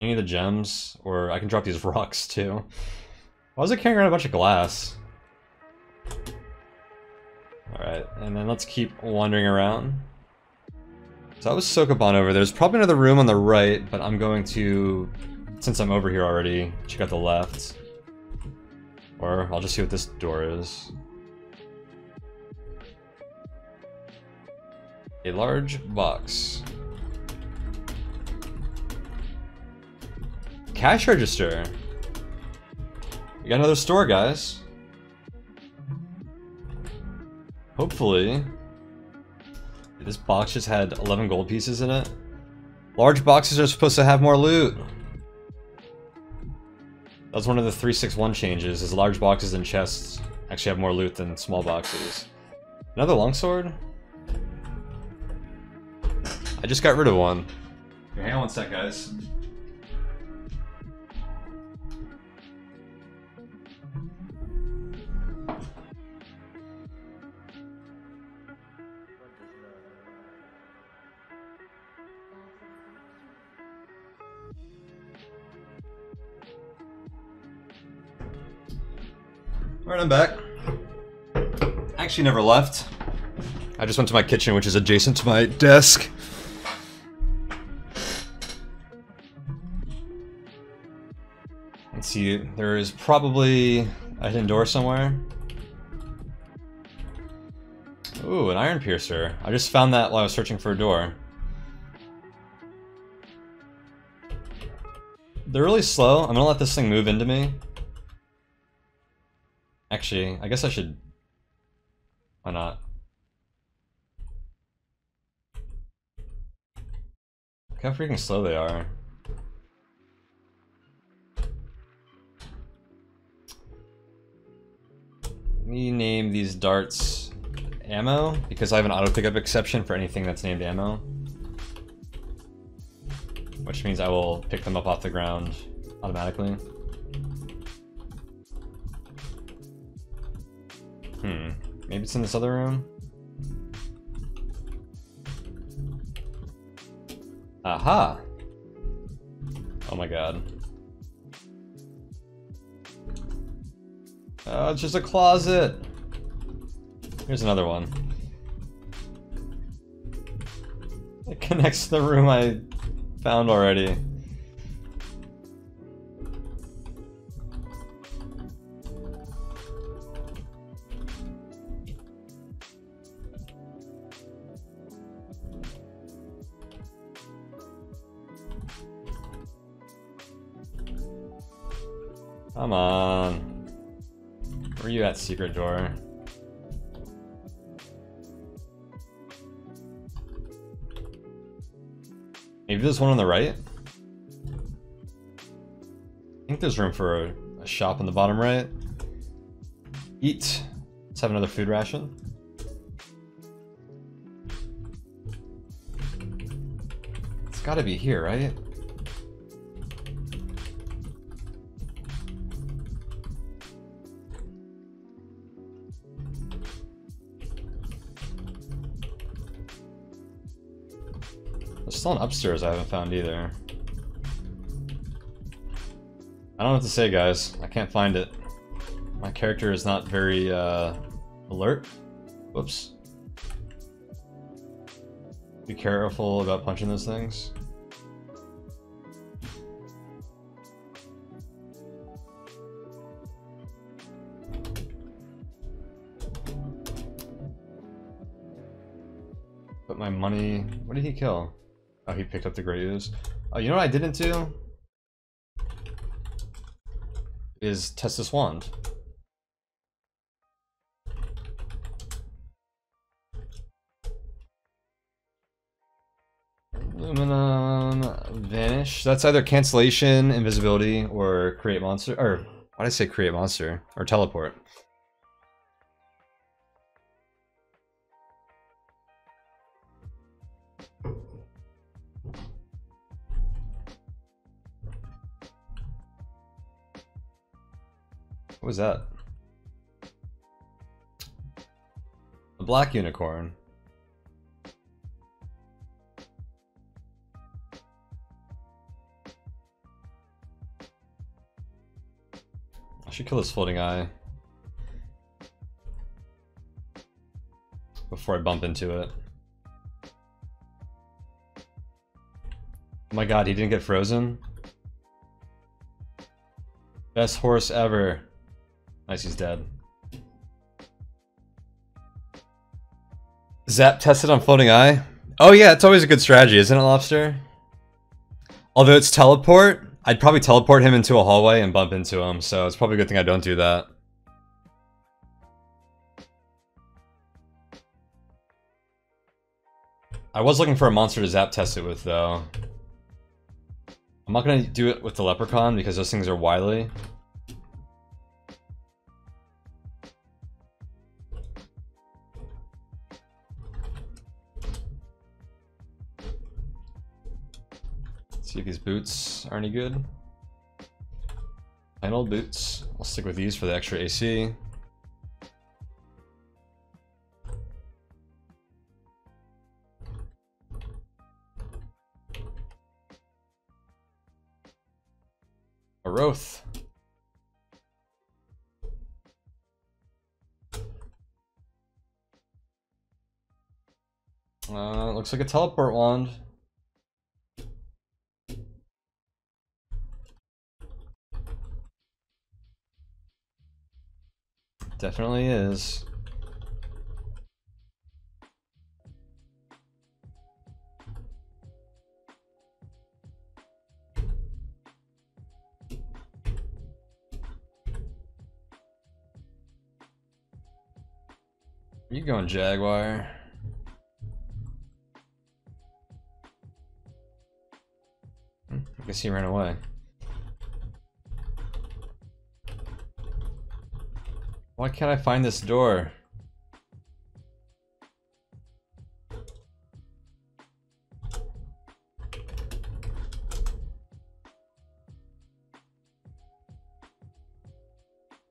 Any of the gems, or I can drop these rocks too. Why was I carrying around a bunch of glass? Alright, and then let's keep wandering around. So that was Sokoban over. There's probably another room on the right, but I'm going to, since I'm over here already, check out the left. Or I'll just see what this door is. A large box. Cash register. We got another store, guys. Hopefully, this box just had 11 gold pieces in it. Large boxes are supposed to have more loot. That's one of the 361 changes, is large boxes and chests actually have more loot than small boxes. Another longsword? I just got rid of one. hang on one sec, guys. Alright, I'm back. I actually never left. I just went to my kitchen, which is adjacent to my desk. Let's see, there is probably a hidden door somewhere. Ooh, an iron piercer. I just found that while I was searching for a door. They're really slow. I'm gonna let this thing move into me. Actually, I guess I should... Why not? Look how freaking slow they are. Me name these darts ammo, because I have an auto pickup exception for anything that's named ammo. Which means I will pick them up off the ground automatically. Hmm. Maybe it's in this other room? Aha! Oh my god. Oh, it's just a closet! Here's another one. It connects to the room I found already. Secret door? Maybe there's one on the right? I think there's room for a, a shop in the bottom right. Eat. Let's have another food ration. It's gotta be here, right? An upstairs I haven't found either. I don't know what to say, guys. I can't find it. My character is not very, uh, alert. Whoops. Be careful about punching those things. Put my money... What did he kill? Oh, he picked up the Grey Ooze. Oh, you know what I didn't do? Is test this wand. Aluminum vanish. That's either cancellation, invisibility, or create monster. Or why did I say create monster? Or teleport. What was that? A black unicorn. I should kill this floating eye. Before I bump into it. Oh my god, he didn't get frozen? Best horse ever. Nice, he's dead. Zap tested on floating eye? Oh yeah, it's always a good strategy, isn't it, Lobster? Although it's teleport, I'd probably teleport him into a hallway and bump into him, so it's probably a good thing I don't do that. I was looking for a monster to zap test it with, though. I'm not gonna do it with the Leprechaun because those things are wily. See if these boots are any good. Plain old boots. I'll stick with these for the extra AC. A Roth. Uh, looks like a teleport wand. Definitely is. You going, Jaguar? Hmm, I guess he ran away. Why can't I find this door?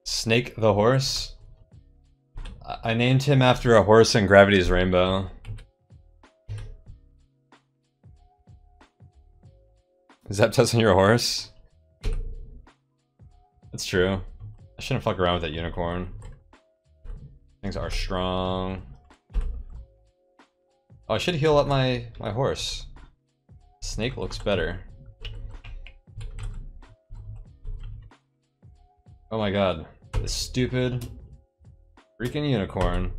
Snake the horse? I named him after a horse in Gravity's Rainbow. Is that testing your horse? That's true. I shouldn't fuck around with that unicorn. Things are strong. Oh, I should heal up my, my horse. Snake looks better. Oh my god. This stupid freaking unicorn.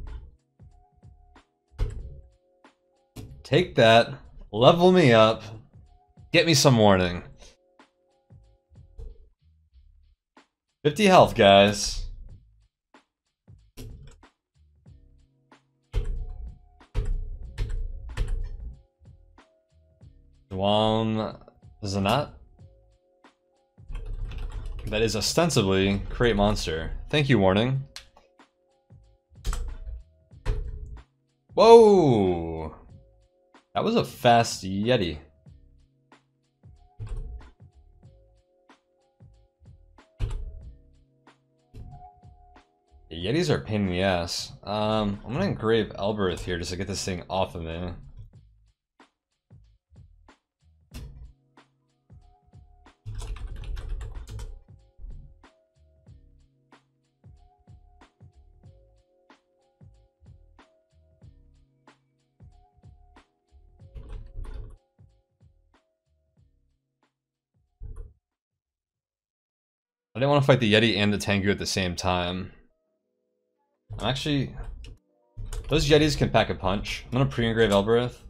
Take that. Level me up. Get me some warning. 50 health, guys. Juan Zanat? That is ostensibly create monster. Thank you, warning. Whoa! That was a fast Yeti. Yetis are a pain in the ass. Um, I'm gonna engrave Elbereth here just to get this thing off of me. I didn't want to fight the Yeti and the Tengu at the same time. I'm actually, those Yetis can pack a punch. I'm gonna pre-engrave Elbereth.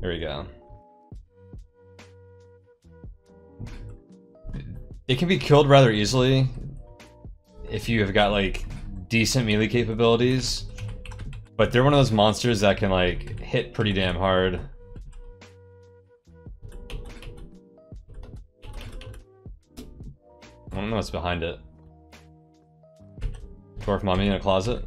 There we go. They can be killed rather easily if you have got like decent melee capabilities. But they're one of those monsters that can like hit pretty damn hard. I don't know what's behind it. Dwarf mummy in a closet.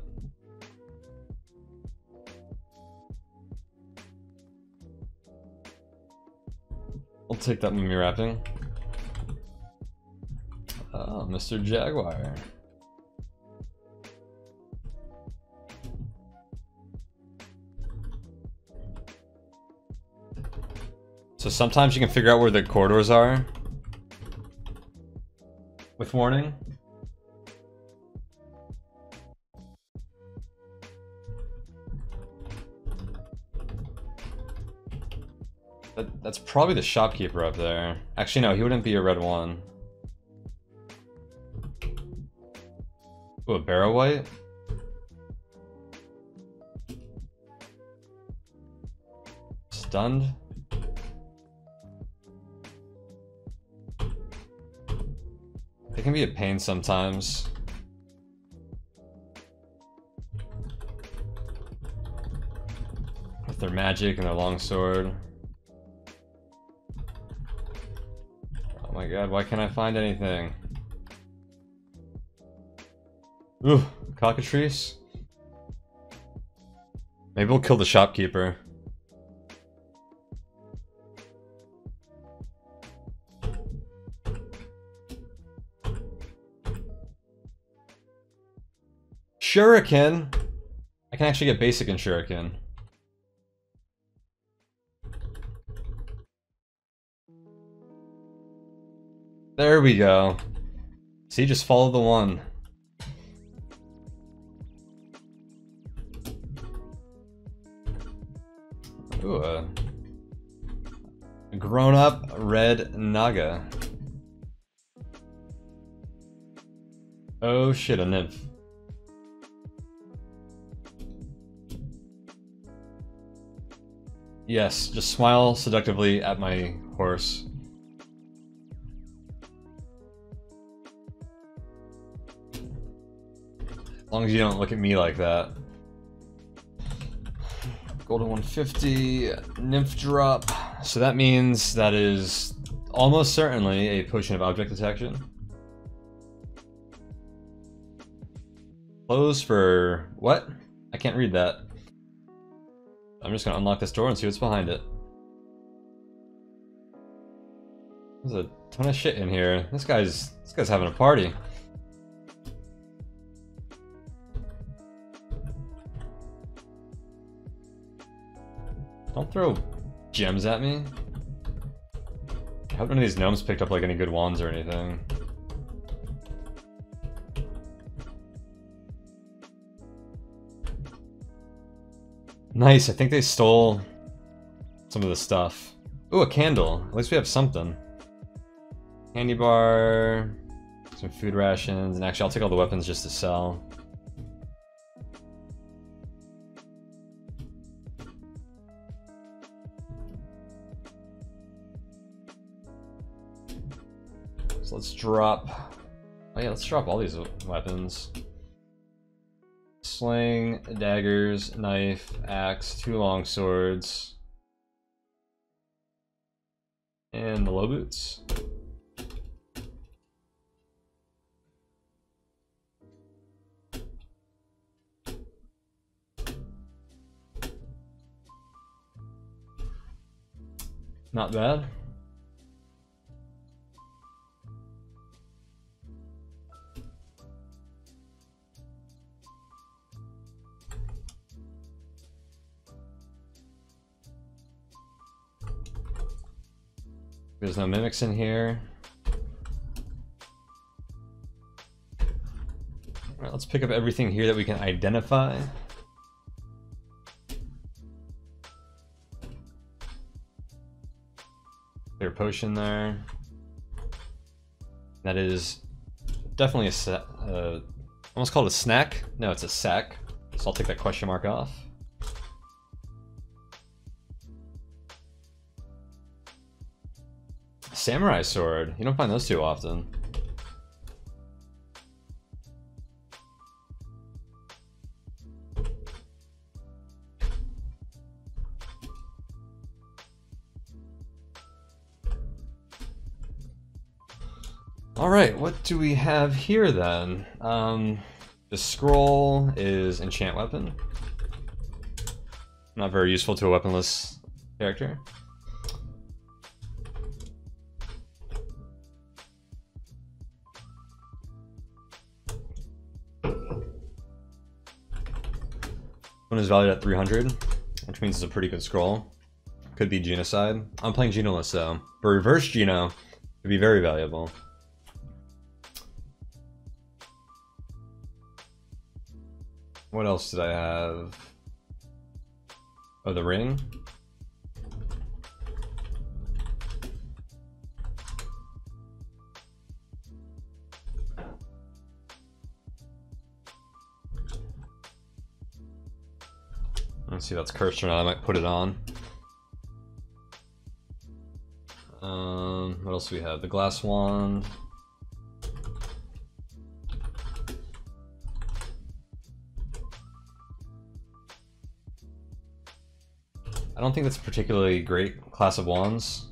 I'll take that mummy wrapping. Oh, Mr. Jaguar. So sometimes you can figure out where the corridors are with warning. That, that's probably the shopkeeper up there. Actually, no, he wouldn't be a red one. Ooh, a barrow wight? Stunned? They can be a pain sometimes. With their magic and their longsword. My god, why can't I find anything? Ooh, cockatrice? Maybe we'll kill the shopkeeper. Shuriken! I can actually get basic in Shuriken. There we go. See, just follow the one. Ooh, a grown-up red naga. Oh shit, a nymph. Yes, just smile seductively at my horse. Long as you don't look at me like that. Golden 150, Nymph drop. So that means that is almost certainly a potion of object detection. Close for what? I can't read that. I'm just gonna unlock this door and see what's behind it. There's a ton of shit in here. This guy's this guy's having a party. Don't throw gems at me. I hope none of these gnomes picked up like any good wands or anything. Nice, I think they stole some of the stuff. Ooh, a candle. At least we have something. Candy bar, some food rations, and actually I'll take all the weapons just to sell. Let's drop... Oh yeah, let's drop all these weapons. Sling, daggers, knife, axe, two long swords. And the low boots. Not bad. There's no mimics in here. Alright, let's pick up everything here that we can identify. Clear potion there. That is definitely a uh, almost called a snack. No, it's a sack. So I'll take that question mark off. Samurai sword. You don't find those too often. Alright, what do we have here then? Um, the scroll is enchant weapon. Not very useful to a weaponless character. Is valued at 300, which means it's a pretty good scroll. Could be genocide. I'm playing Genoless though. But reverse Geno would be very valuable. What else did I have? Oh, the ring? See if that's cursed or not. I might put it on. Um, what else do we have? The glass wand. I don't think that's a particularly great class of wands.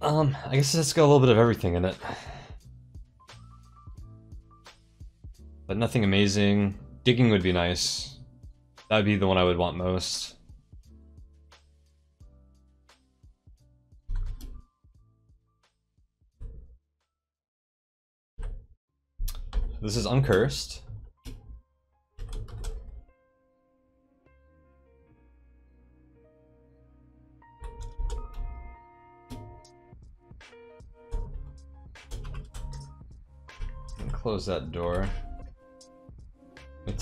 Um, I guess it's got a little bit of everything in it. Nothing amazing. Digging would be nice. That would be the one I would want most. This is uncursed. Close that door.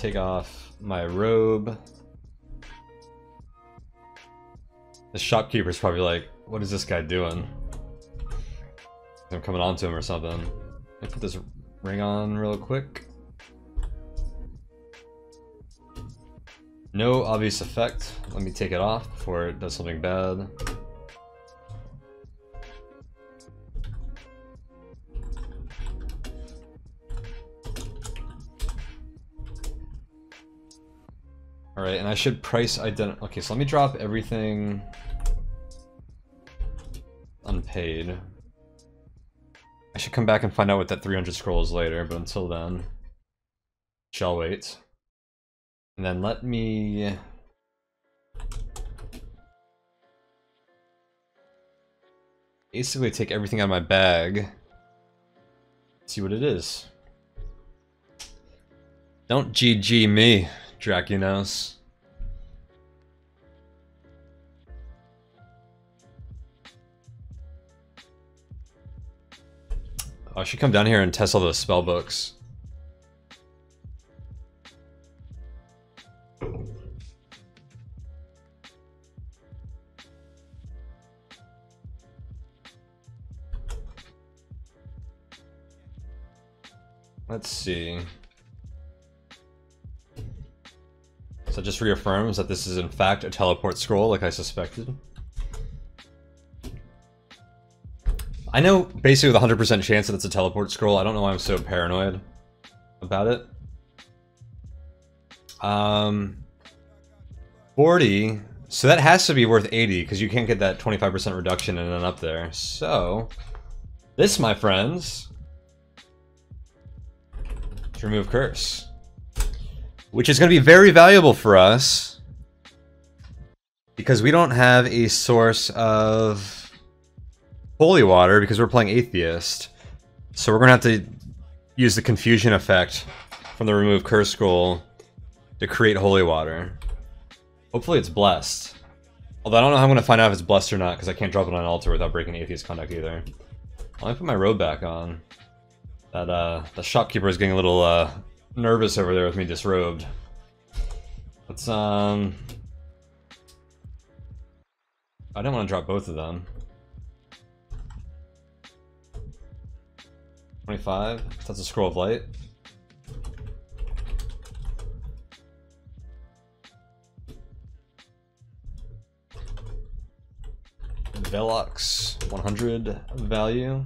Take off my robe. The shopkeeper's probably like, what is this guy doing? I'm coming on to him or something. Me put this ring on real quick. No obvious effect. Let me take it off before it does something bad. I should price ident- Okay, so let me drop everything unpaid. I should come back and find out what that 300 scroll is later, but until then, shall wait. And then let me... Basically take everything out of my bag. See what it is. Don't GG me, Dracunos. Oh, I should come down here and test all those spell books. Let's see. So just reaffirms that this is in fact a teleport scroll like I suspected. I know basically with 100% chance that it's a teleport scroll. I don't know why I'm so paranoid about it. Um, 40. So that has to be worth 80 because you can't get that 25% reduction and then up there. So, this, my friends, to remove curse. Which is going to be very valuable for us because we don't have a source of holy water because we're playing atheist. So we're gonna have to use the confusion effect from the remove curse scroll to create holy water. Hopefully it's blessed. Although I don't know how I'm gonna find out if it's blessed or not, because I can't drop it on an altar without breaking atheist conduct either. Me put my robe back on. That uh the shopkeeper is getting a little uh nervous over there with me disrobed. Let's um I didn't want to drop both of them. 25. That's a scroll of light. Velox 100 value.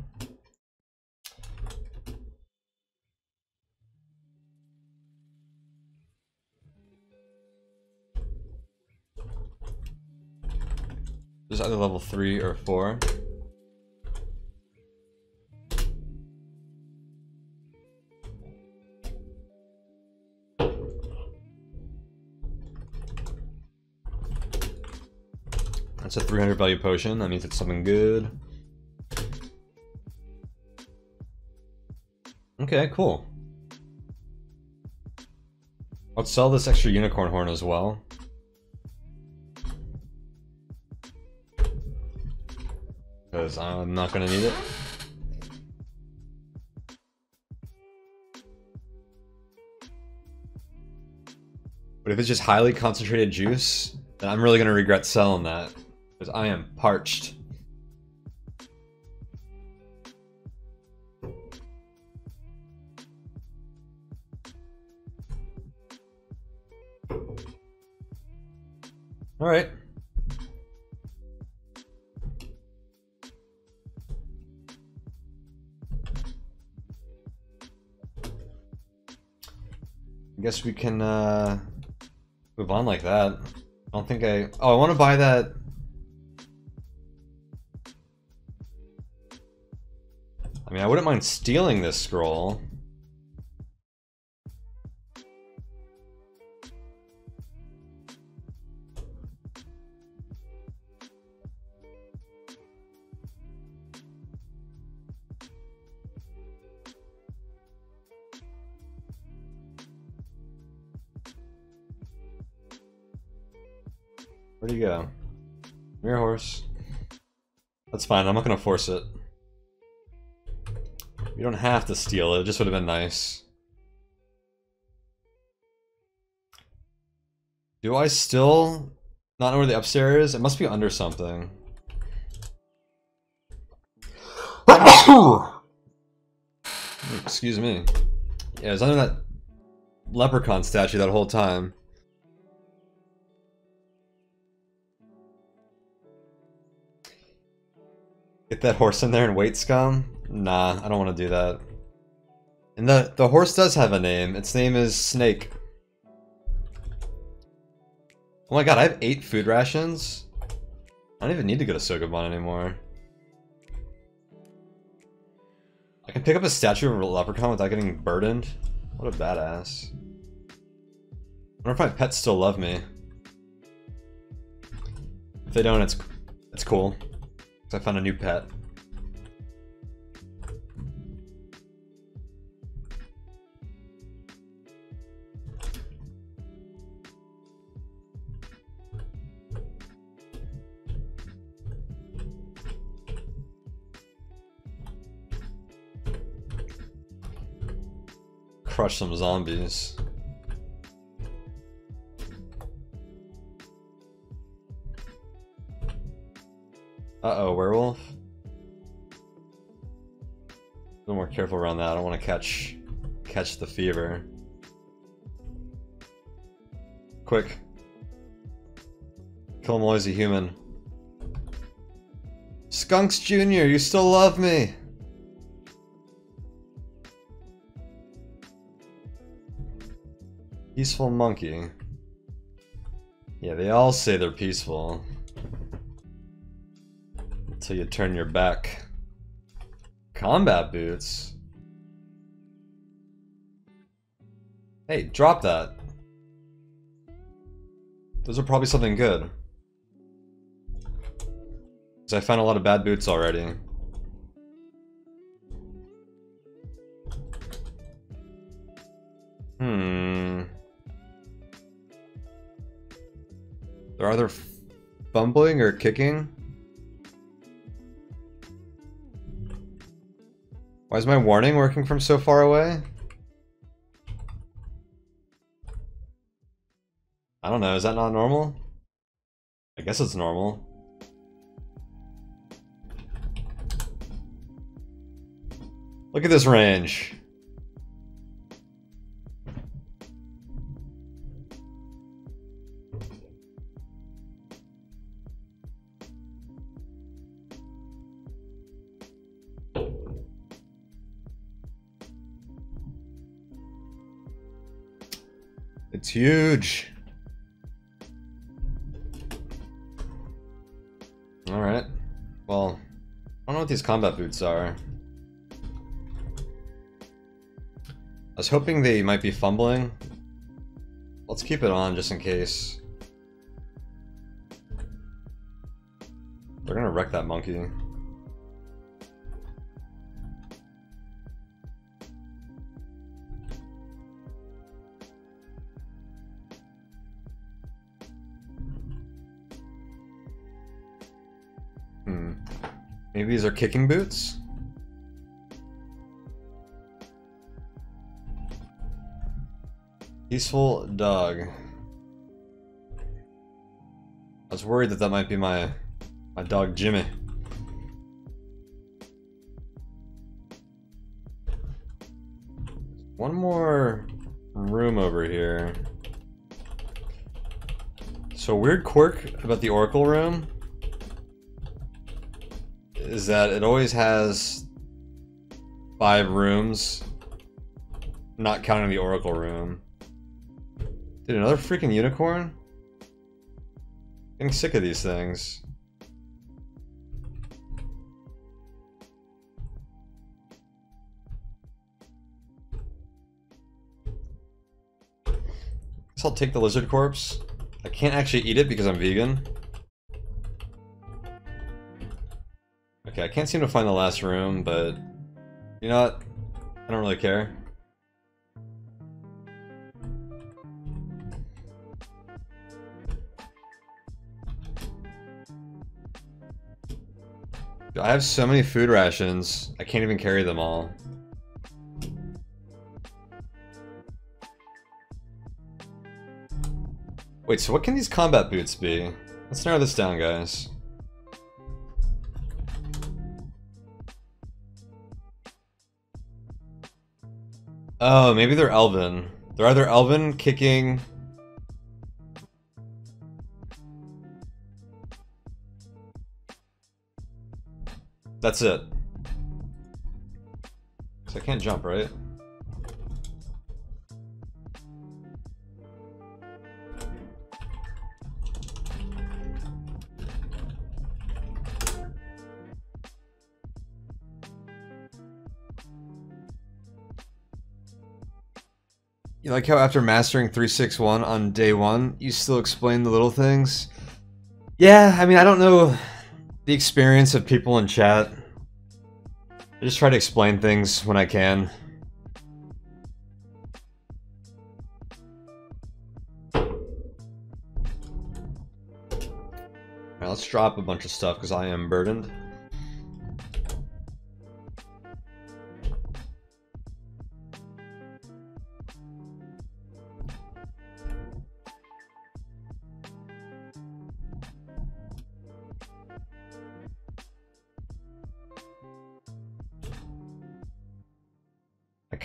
There's either level 3 or 4. That's a 300 value potion. That means it's something good. Okay, cool. Let's sell this extra unicorn horn as well. Because I'm not going to need it. But if it's just highly concentrated juice, then I'm really going to regret selling that. Because I am parched. Alright. I guess we can uh, move on like that. I don't think I... Oh, I want to buy that wouldn't mind stealing this scroll. Where'd you go? Mirror horse. That's fine, I'm not gonna force it. You don't have to steal it, it just would have been nice. Do I still not know where the upstairs is? It must be under something. Excuse me. Yeah, it was under that leprechaun statue that whole time. Get that horse in there and wait, scum? Nah, I don't want to do that. And the, the horse does have a name. Its name is Snake. Oh my god, I have eight food rations? I don't even need to go to Sokoban anymore. I can pick up a statue of a leprechaun without getting burdened? What a badass. I wonder if my pets still love me. If they don't, it's it's cool. I found a new pet. Crush some zombies. Uh-oh, werewolf? A little more careful around that. I don't want to catch catch the fever. Quick. Kill him a human. Skunks Jr., you still love me! Peaceful monkey. Yeah, they all say they're peaceful. Until you turn your back. Combat boots? Hey, drop that. Those are probably something good. Because I found a lot of bad boots already. Hmm. They're either fumbling or kicking. Why is my warning working from so far away? I don't know, is that not normal? I guess it's normal. Look at this range. It's huge. Alright. Well, I don't know what these combat boots are. I was hoping they might be fumbling. Let's keep it on just in case. They're gonna wreck that monkey. Maybe these are kicking boots? Peaceful dog. I was worried that that might be my my dog Jimmy. One more room over here. So weird quirk about the Oracle room is that it always has five rooms, not counting the Oracle room. Dude, another freaking unicorn? Getting sick of these things. I'll take the lizard corpse. I can't actually eat it because I'm vegan. Okay, I can't seem to find the last room, but... You know what? I don't really care. I have so many food rations, I can't even carry them all. Wait, so what can these combat boots be? Let's narrow this down, guys. Oh, maybe they're Elven. They're either Elven, kicking... That's it. So I can't jump, right? Like how after mastering 361 on day one, you still explain the little things? Yeah, I mean, I don't know the experience of people in chat. I just try to explain things when I can. Right, let's drop a bunch of stuff because I am burdened.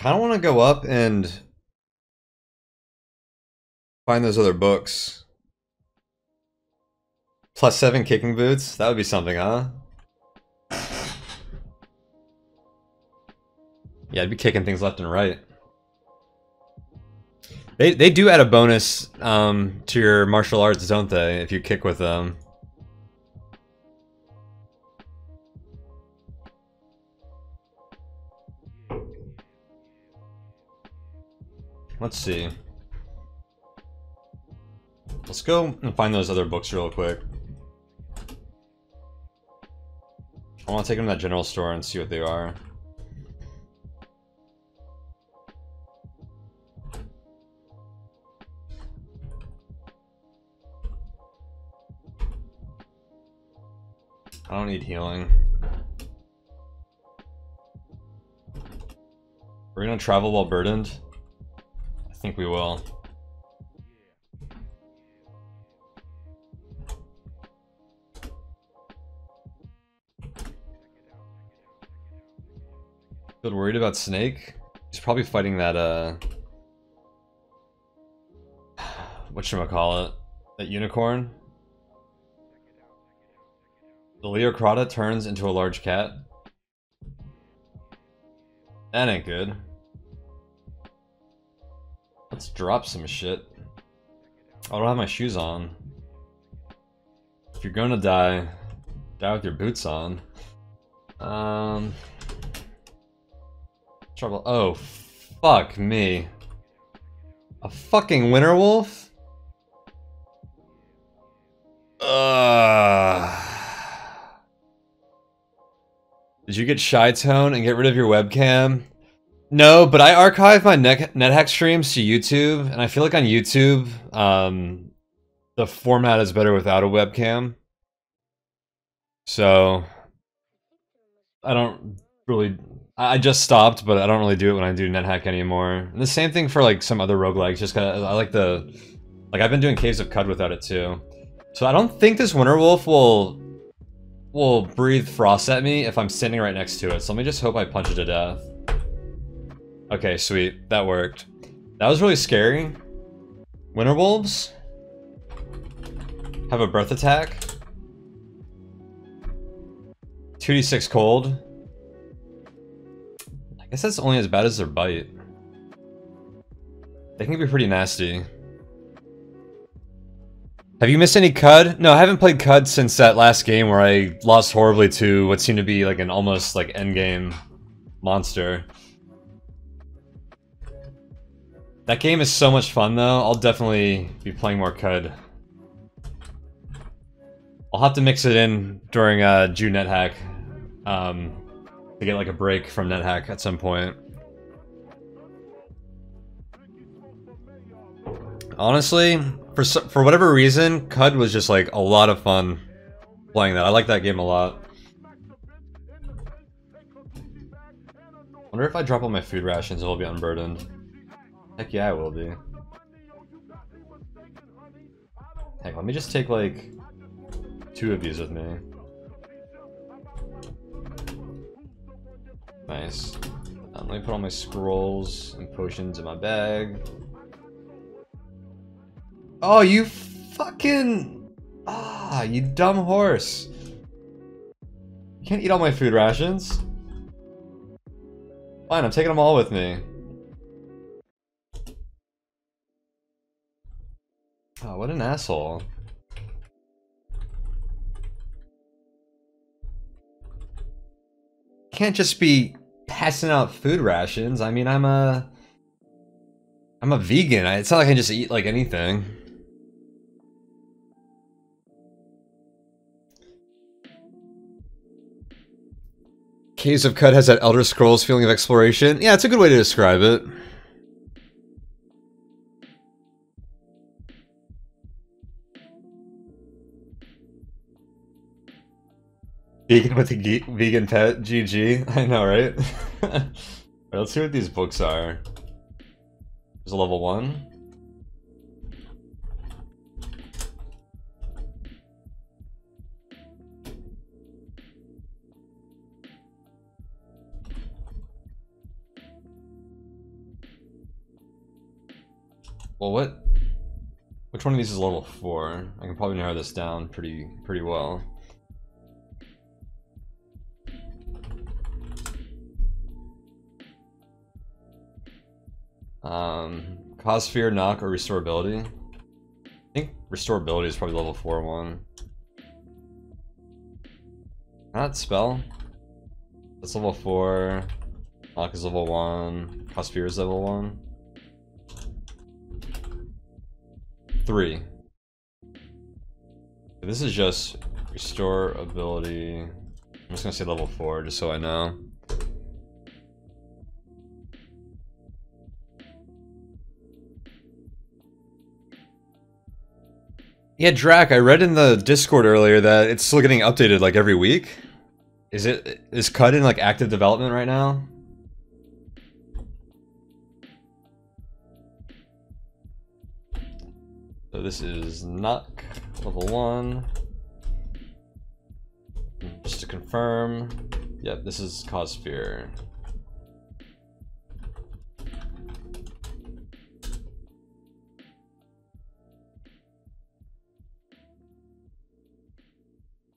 Kind of want to go up and find those other books. Plus seven kicking boots? That would be something, huh? Yeah, I'd be kicking things left and right. They, they do add a bonus um, to your martial arts, don't they? If you kick with them. Let's see. Let's go and find those other books real quick. I want to take them to that general store and see what they are. I don't need healing. We're gonna travel while burdened? Think we will. Bit worried about Snake? He's probably fighting that, uh... Whatchamacallit? That unicorn? The Leocrotta turns into a large cat? That ain't good. Let's drop some shit. I don't have my shoes on. If you're gonna die, die with your boots on. Um... Trouble. Oh, fuck me. A fucking winter wolf? Ugh. Did you get shy tone and get rid of your webcam? No, but I archive my net NetHack streams to YouTube, and I feel like on YouTube, um, the format is better without a webcam. So, I don't really I just stopped, but I don't really do it when I do NetHack anymore. And the same thing for like some other roguelikes, just cause I like the... Like I've been doing Caves of Qud without it too. So I don't think this Winter Wolf will... will breathe frost at me if I'm standing right next to it. So let me just hope I punch it to death. Okay, sweet. That worked. That was really scary. Winter Wolves have a breath attack. 2d6 cold. I guess that's only as bad as their bite. They can be pretty nasty. Have you missed any Qud? No, I haven't played Qud since that last game where I lost horribly to what seemed to be like an almost like endgame monster. That game is so much fun though, I'll definitely be playing more Qud. I'll have to mix it in during uh, Junethack. Um, to get like a break from NetHack at some point. Honestly, for for whatever reason, Qud was just like a lot of fun playing that. I like that game a lot. Wonder if I drop all my food rations, it will be unburdened. Heck yeah, I will be. Heck, let me just take like two of these with me. Nice. Um, let me put all my scrolls and potions in my bag. Oh, you fucking... Ah, you dumb horse. You can't eat all my food rations. Fine, I'm taking them all with me. Oh, what an asshole. Can't just be passing out food rations. I mean, I'm a... I'm a vegan. It's not like I can just eat like anything. Caves of Qud has that Elder Scrolls feeling of exploration. Yeah, it's a good way to describe it. Vegan with a vegan pet, GG. I know, right? right? Let's see what these books are. There's a level one. Well, what? Which one of these is level four? I can probably narrow this down pretty pretty well. Um, cause fear, knock, or restore ability. I think restore ability is probably level 4 one. Not spell. That's level 4. Knock is level 1. Cause fear is level 1. 3. This is just restore ability. I'm just gonna say level 4 just so I know. Yeah, Drac, I read in the Discord earlier that it's still getting updated like every week. Is it is Qud in like active development right now? So this is Knock level one. Just to confirm, yep, this is Cause Fear.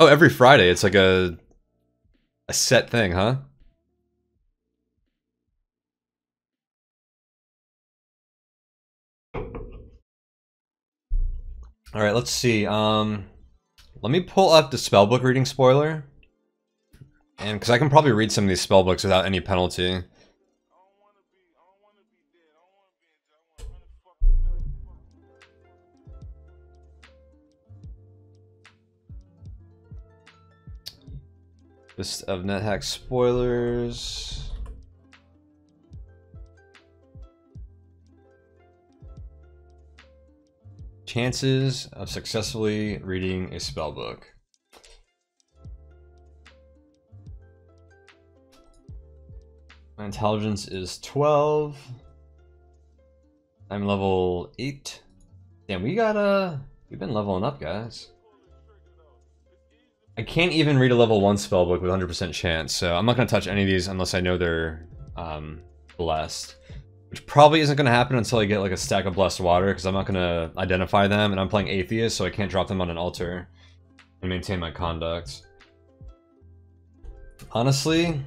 Oh, every Friday. It's like a a set thing, huh? All right, let's see. Um, let me pull up the spellbook reading spoiler, and because I can probably read some of these spellbooks without any penalty. List of NetHack spoilers. Chances of successfully reading a spellbook. My intelligence is 12. I'm level 8. Damn, we got, uh, we've been leveling up, guys. I can't even read a level 1 spellbook with 100% chance, so I'm not going to touch any of these unless I know they're um, blessed. Which probably isn't going to happen until I get like a stack of blessed water, because I'm not going to identify them, and I'm playing Atheist, so I can't drop them on an altar and maintain my conduct. Honestly,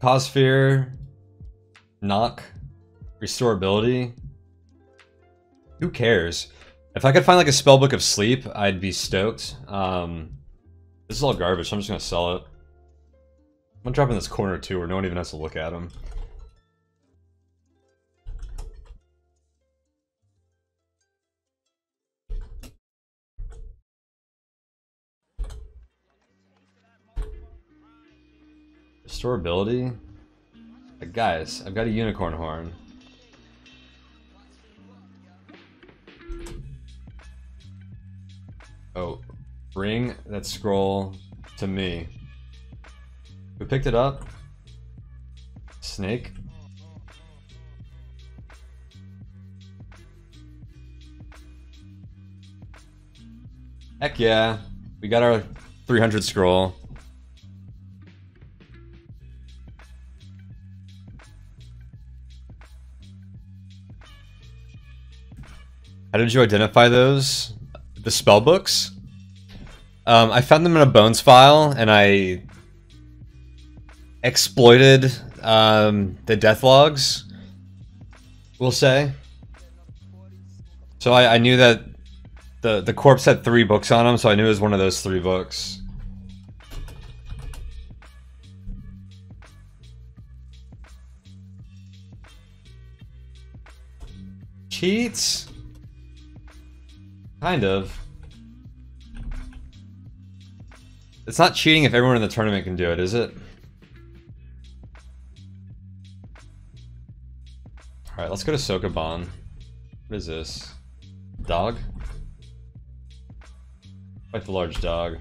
Cause Fear, Knock, Restore Ability, who cares? If I could find like a spellbook of sleep, I'd be stoked. Um, this is all garbage, so I'm just gonna sell it. I'm gonna drop in this corner too, where no one even has to look at them. Restore Ability? guys, I've got a unicorn horn. Oh, Bring that scroll to me. We picked it up? Snake? Heck yeah. We got our 300 scroll. How did you identify those? The spell books? Um, I found them in a bones file, and I exploited um, the death logs. We'll say. So I, I knew that the the corpse had three books on him, so I knew it was one of those three books. Cheats? Kind of. It's not cheating if everyone in the tournament can do it, is it? Alright, let's go to Sokoban. What is this? Dog? Quite the large dog.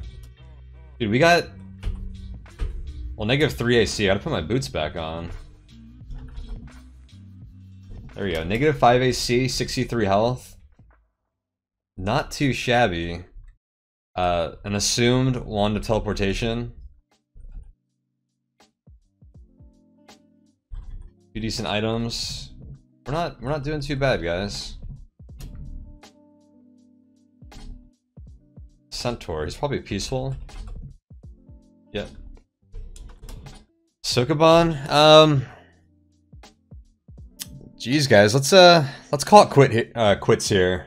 Dude, we got... Well, negative 3 AC. I gotta put my boots back on. There we go. Negative 5 AC, 63 health. Not too shabby. Uh, an assumed wand of teleportation. Two decent items. We're not we're not doing too bad, guys. Centaur, he's probably peaceful. Yep. Sokoban, um Jeez guys, let's uh let's call it quit uh quits here.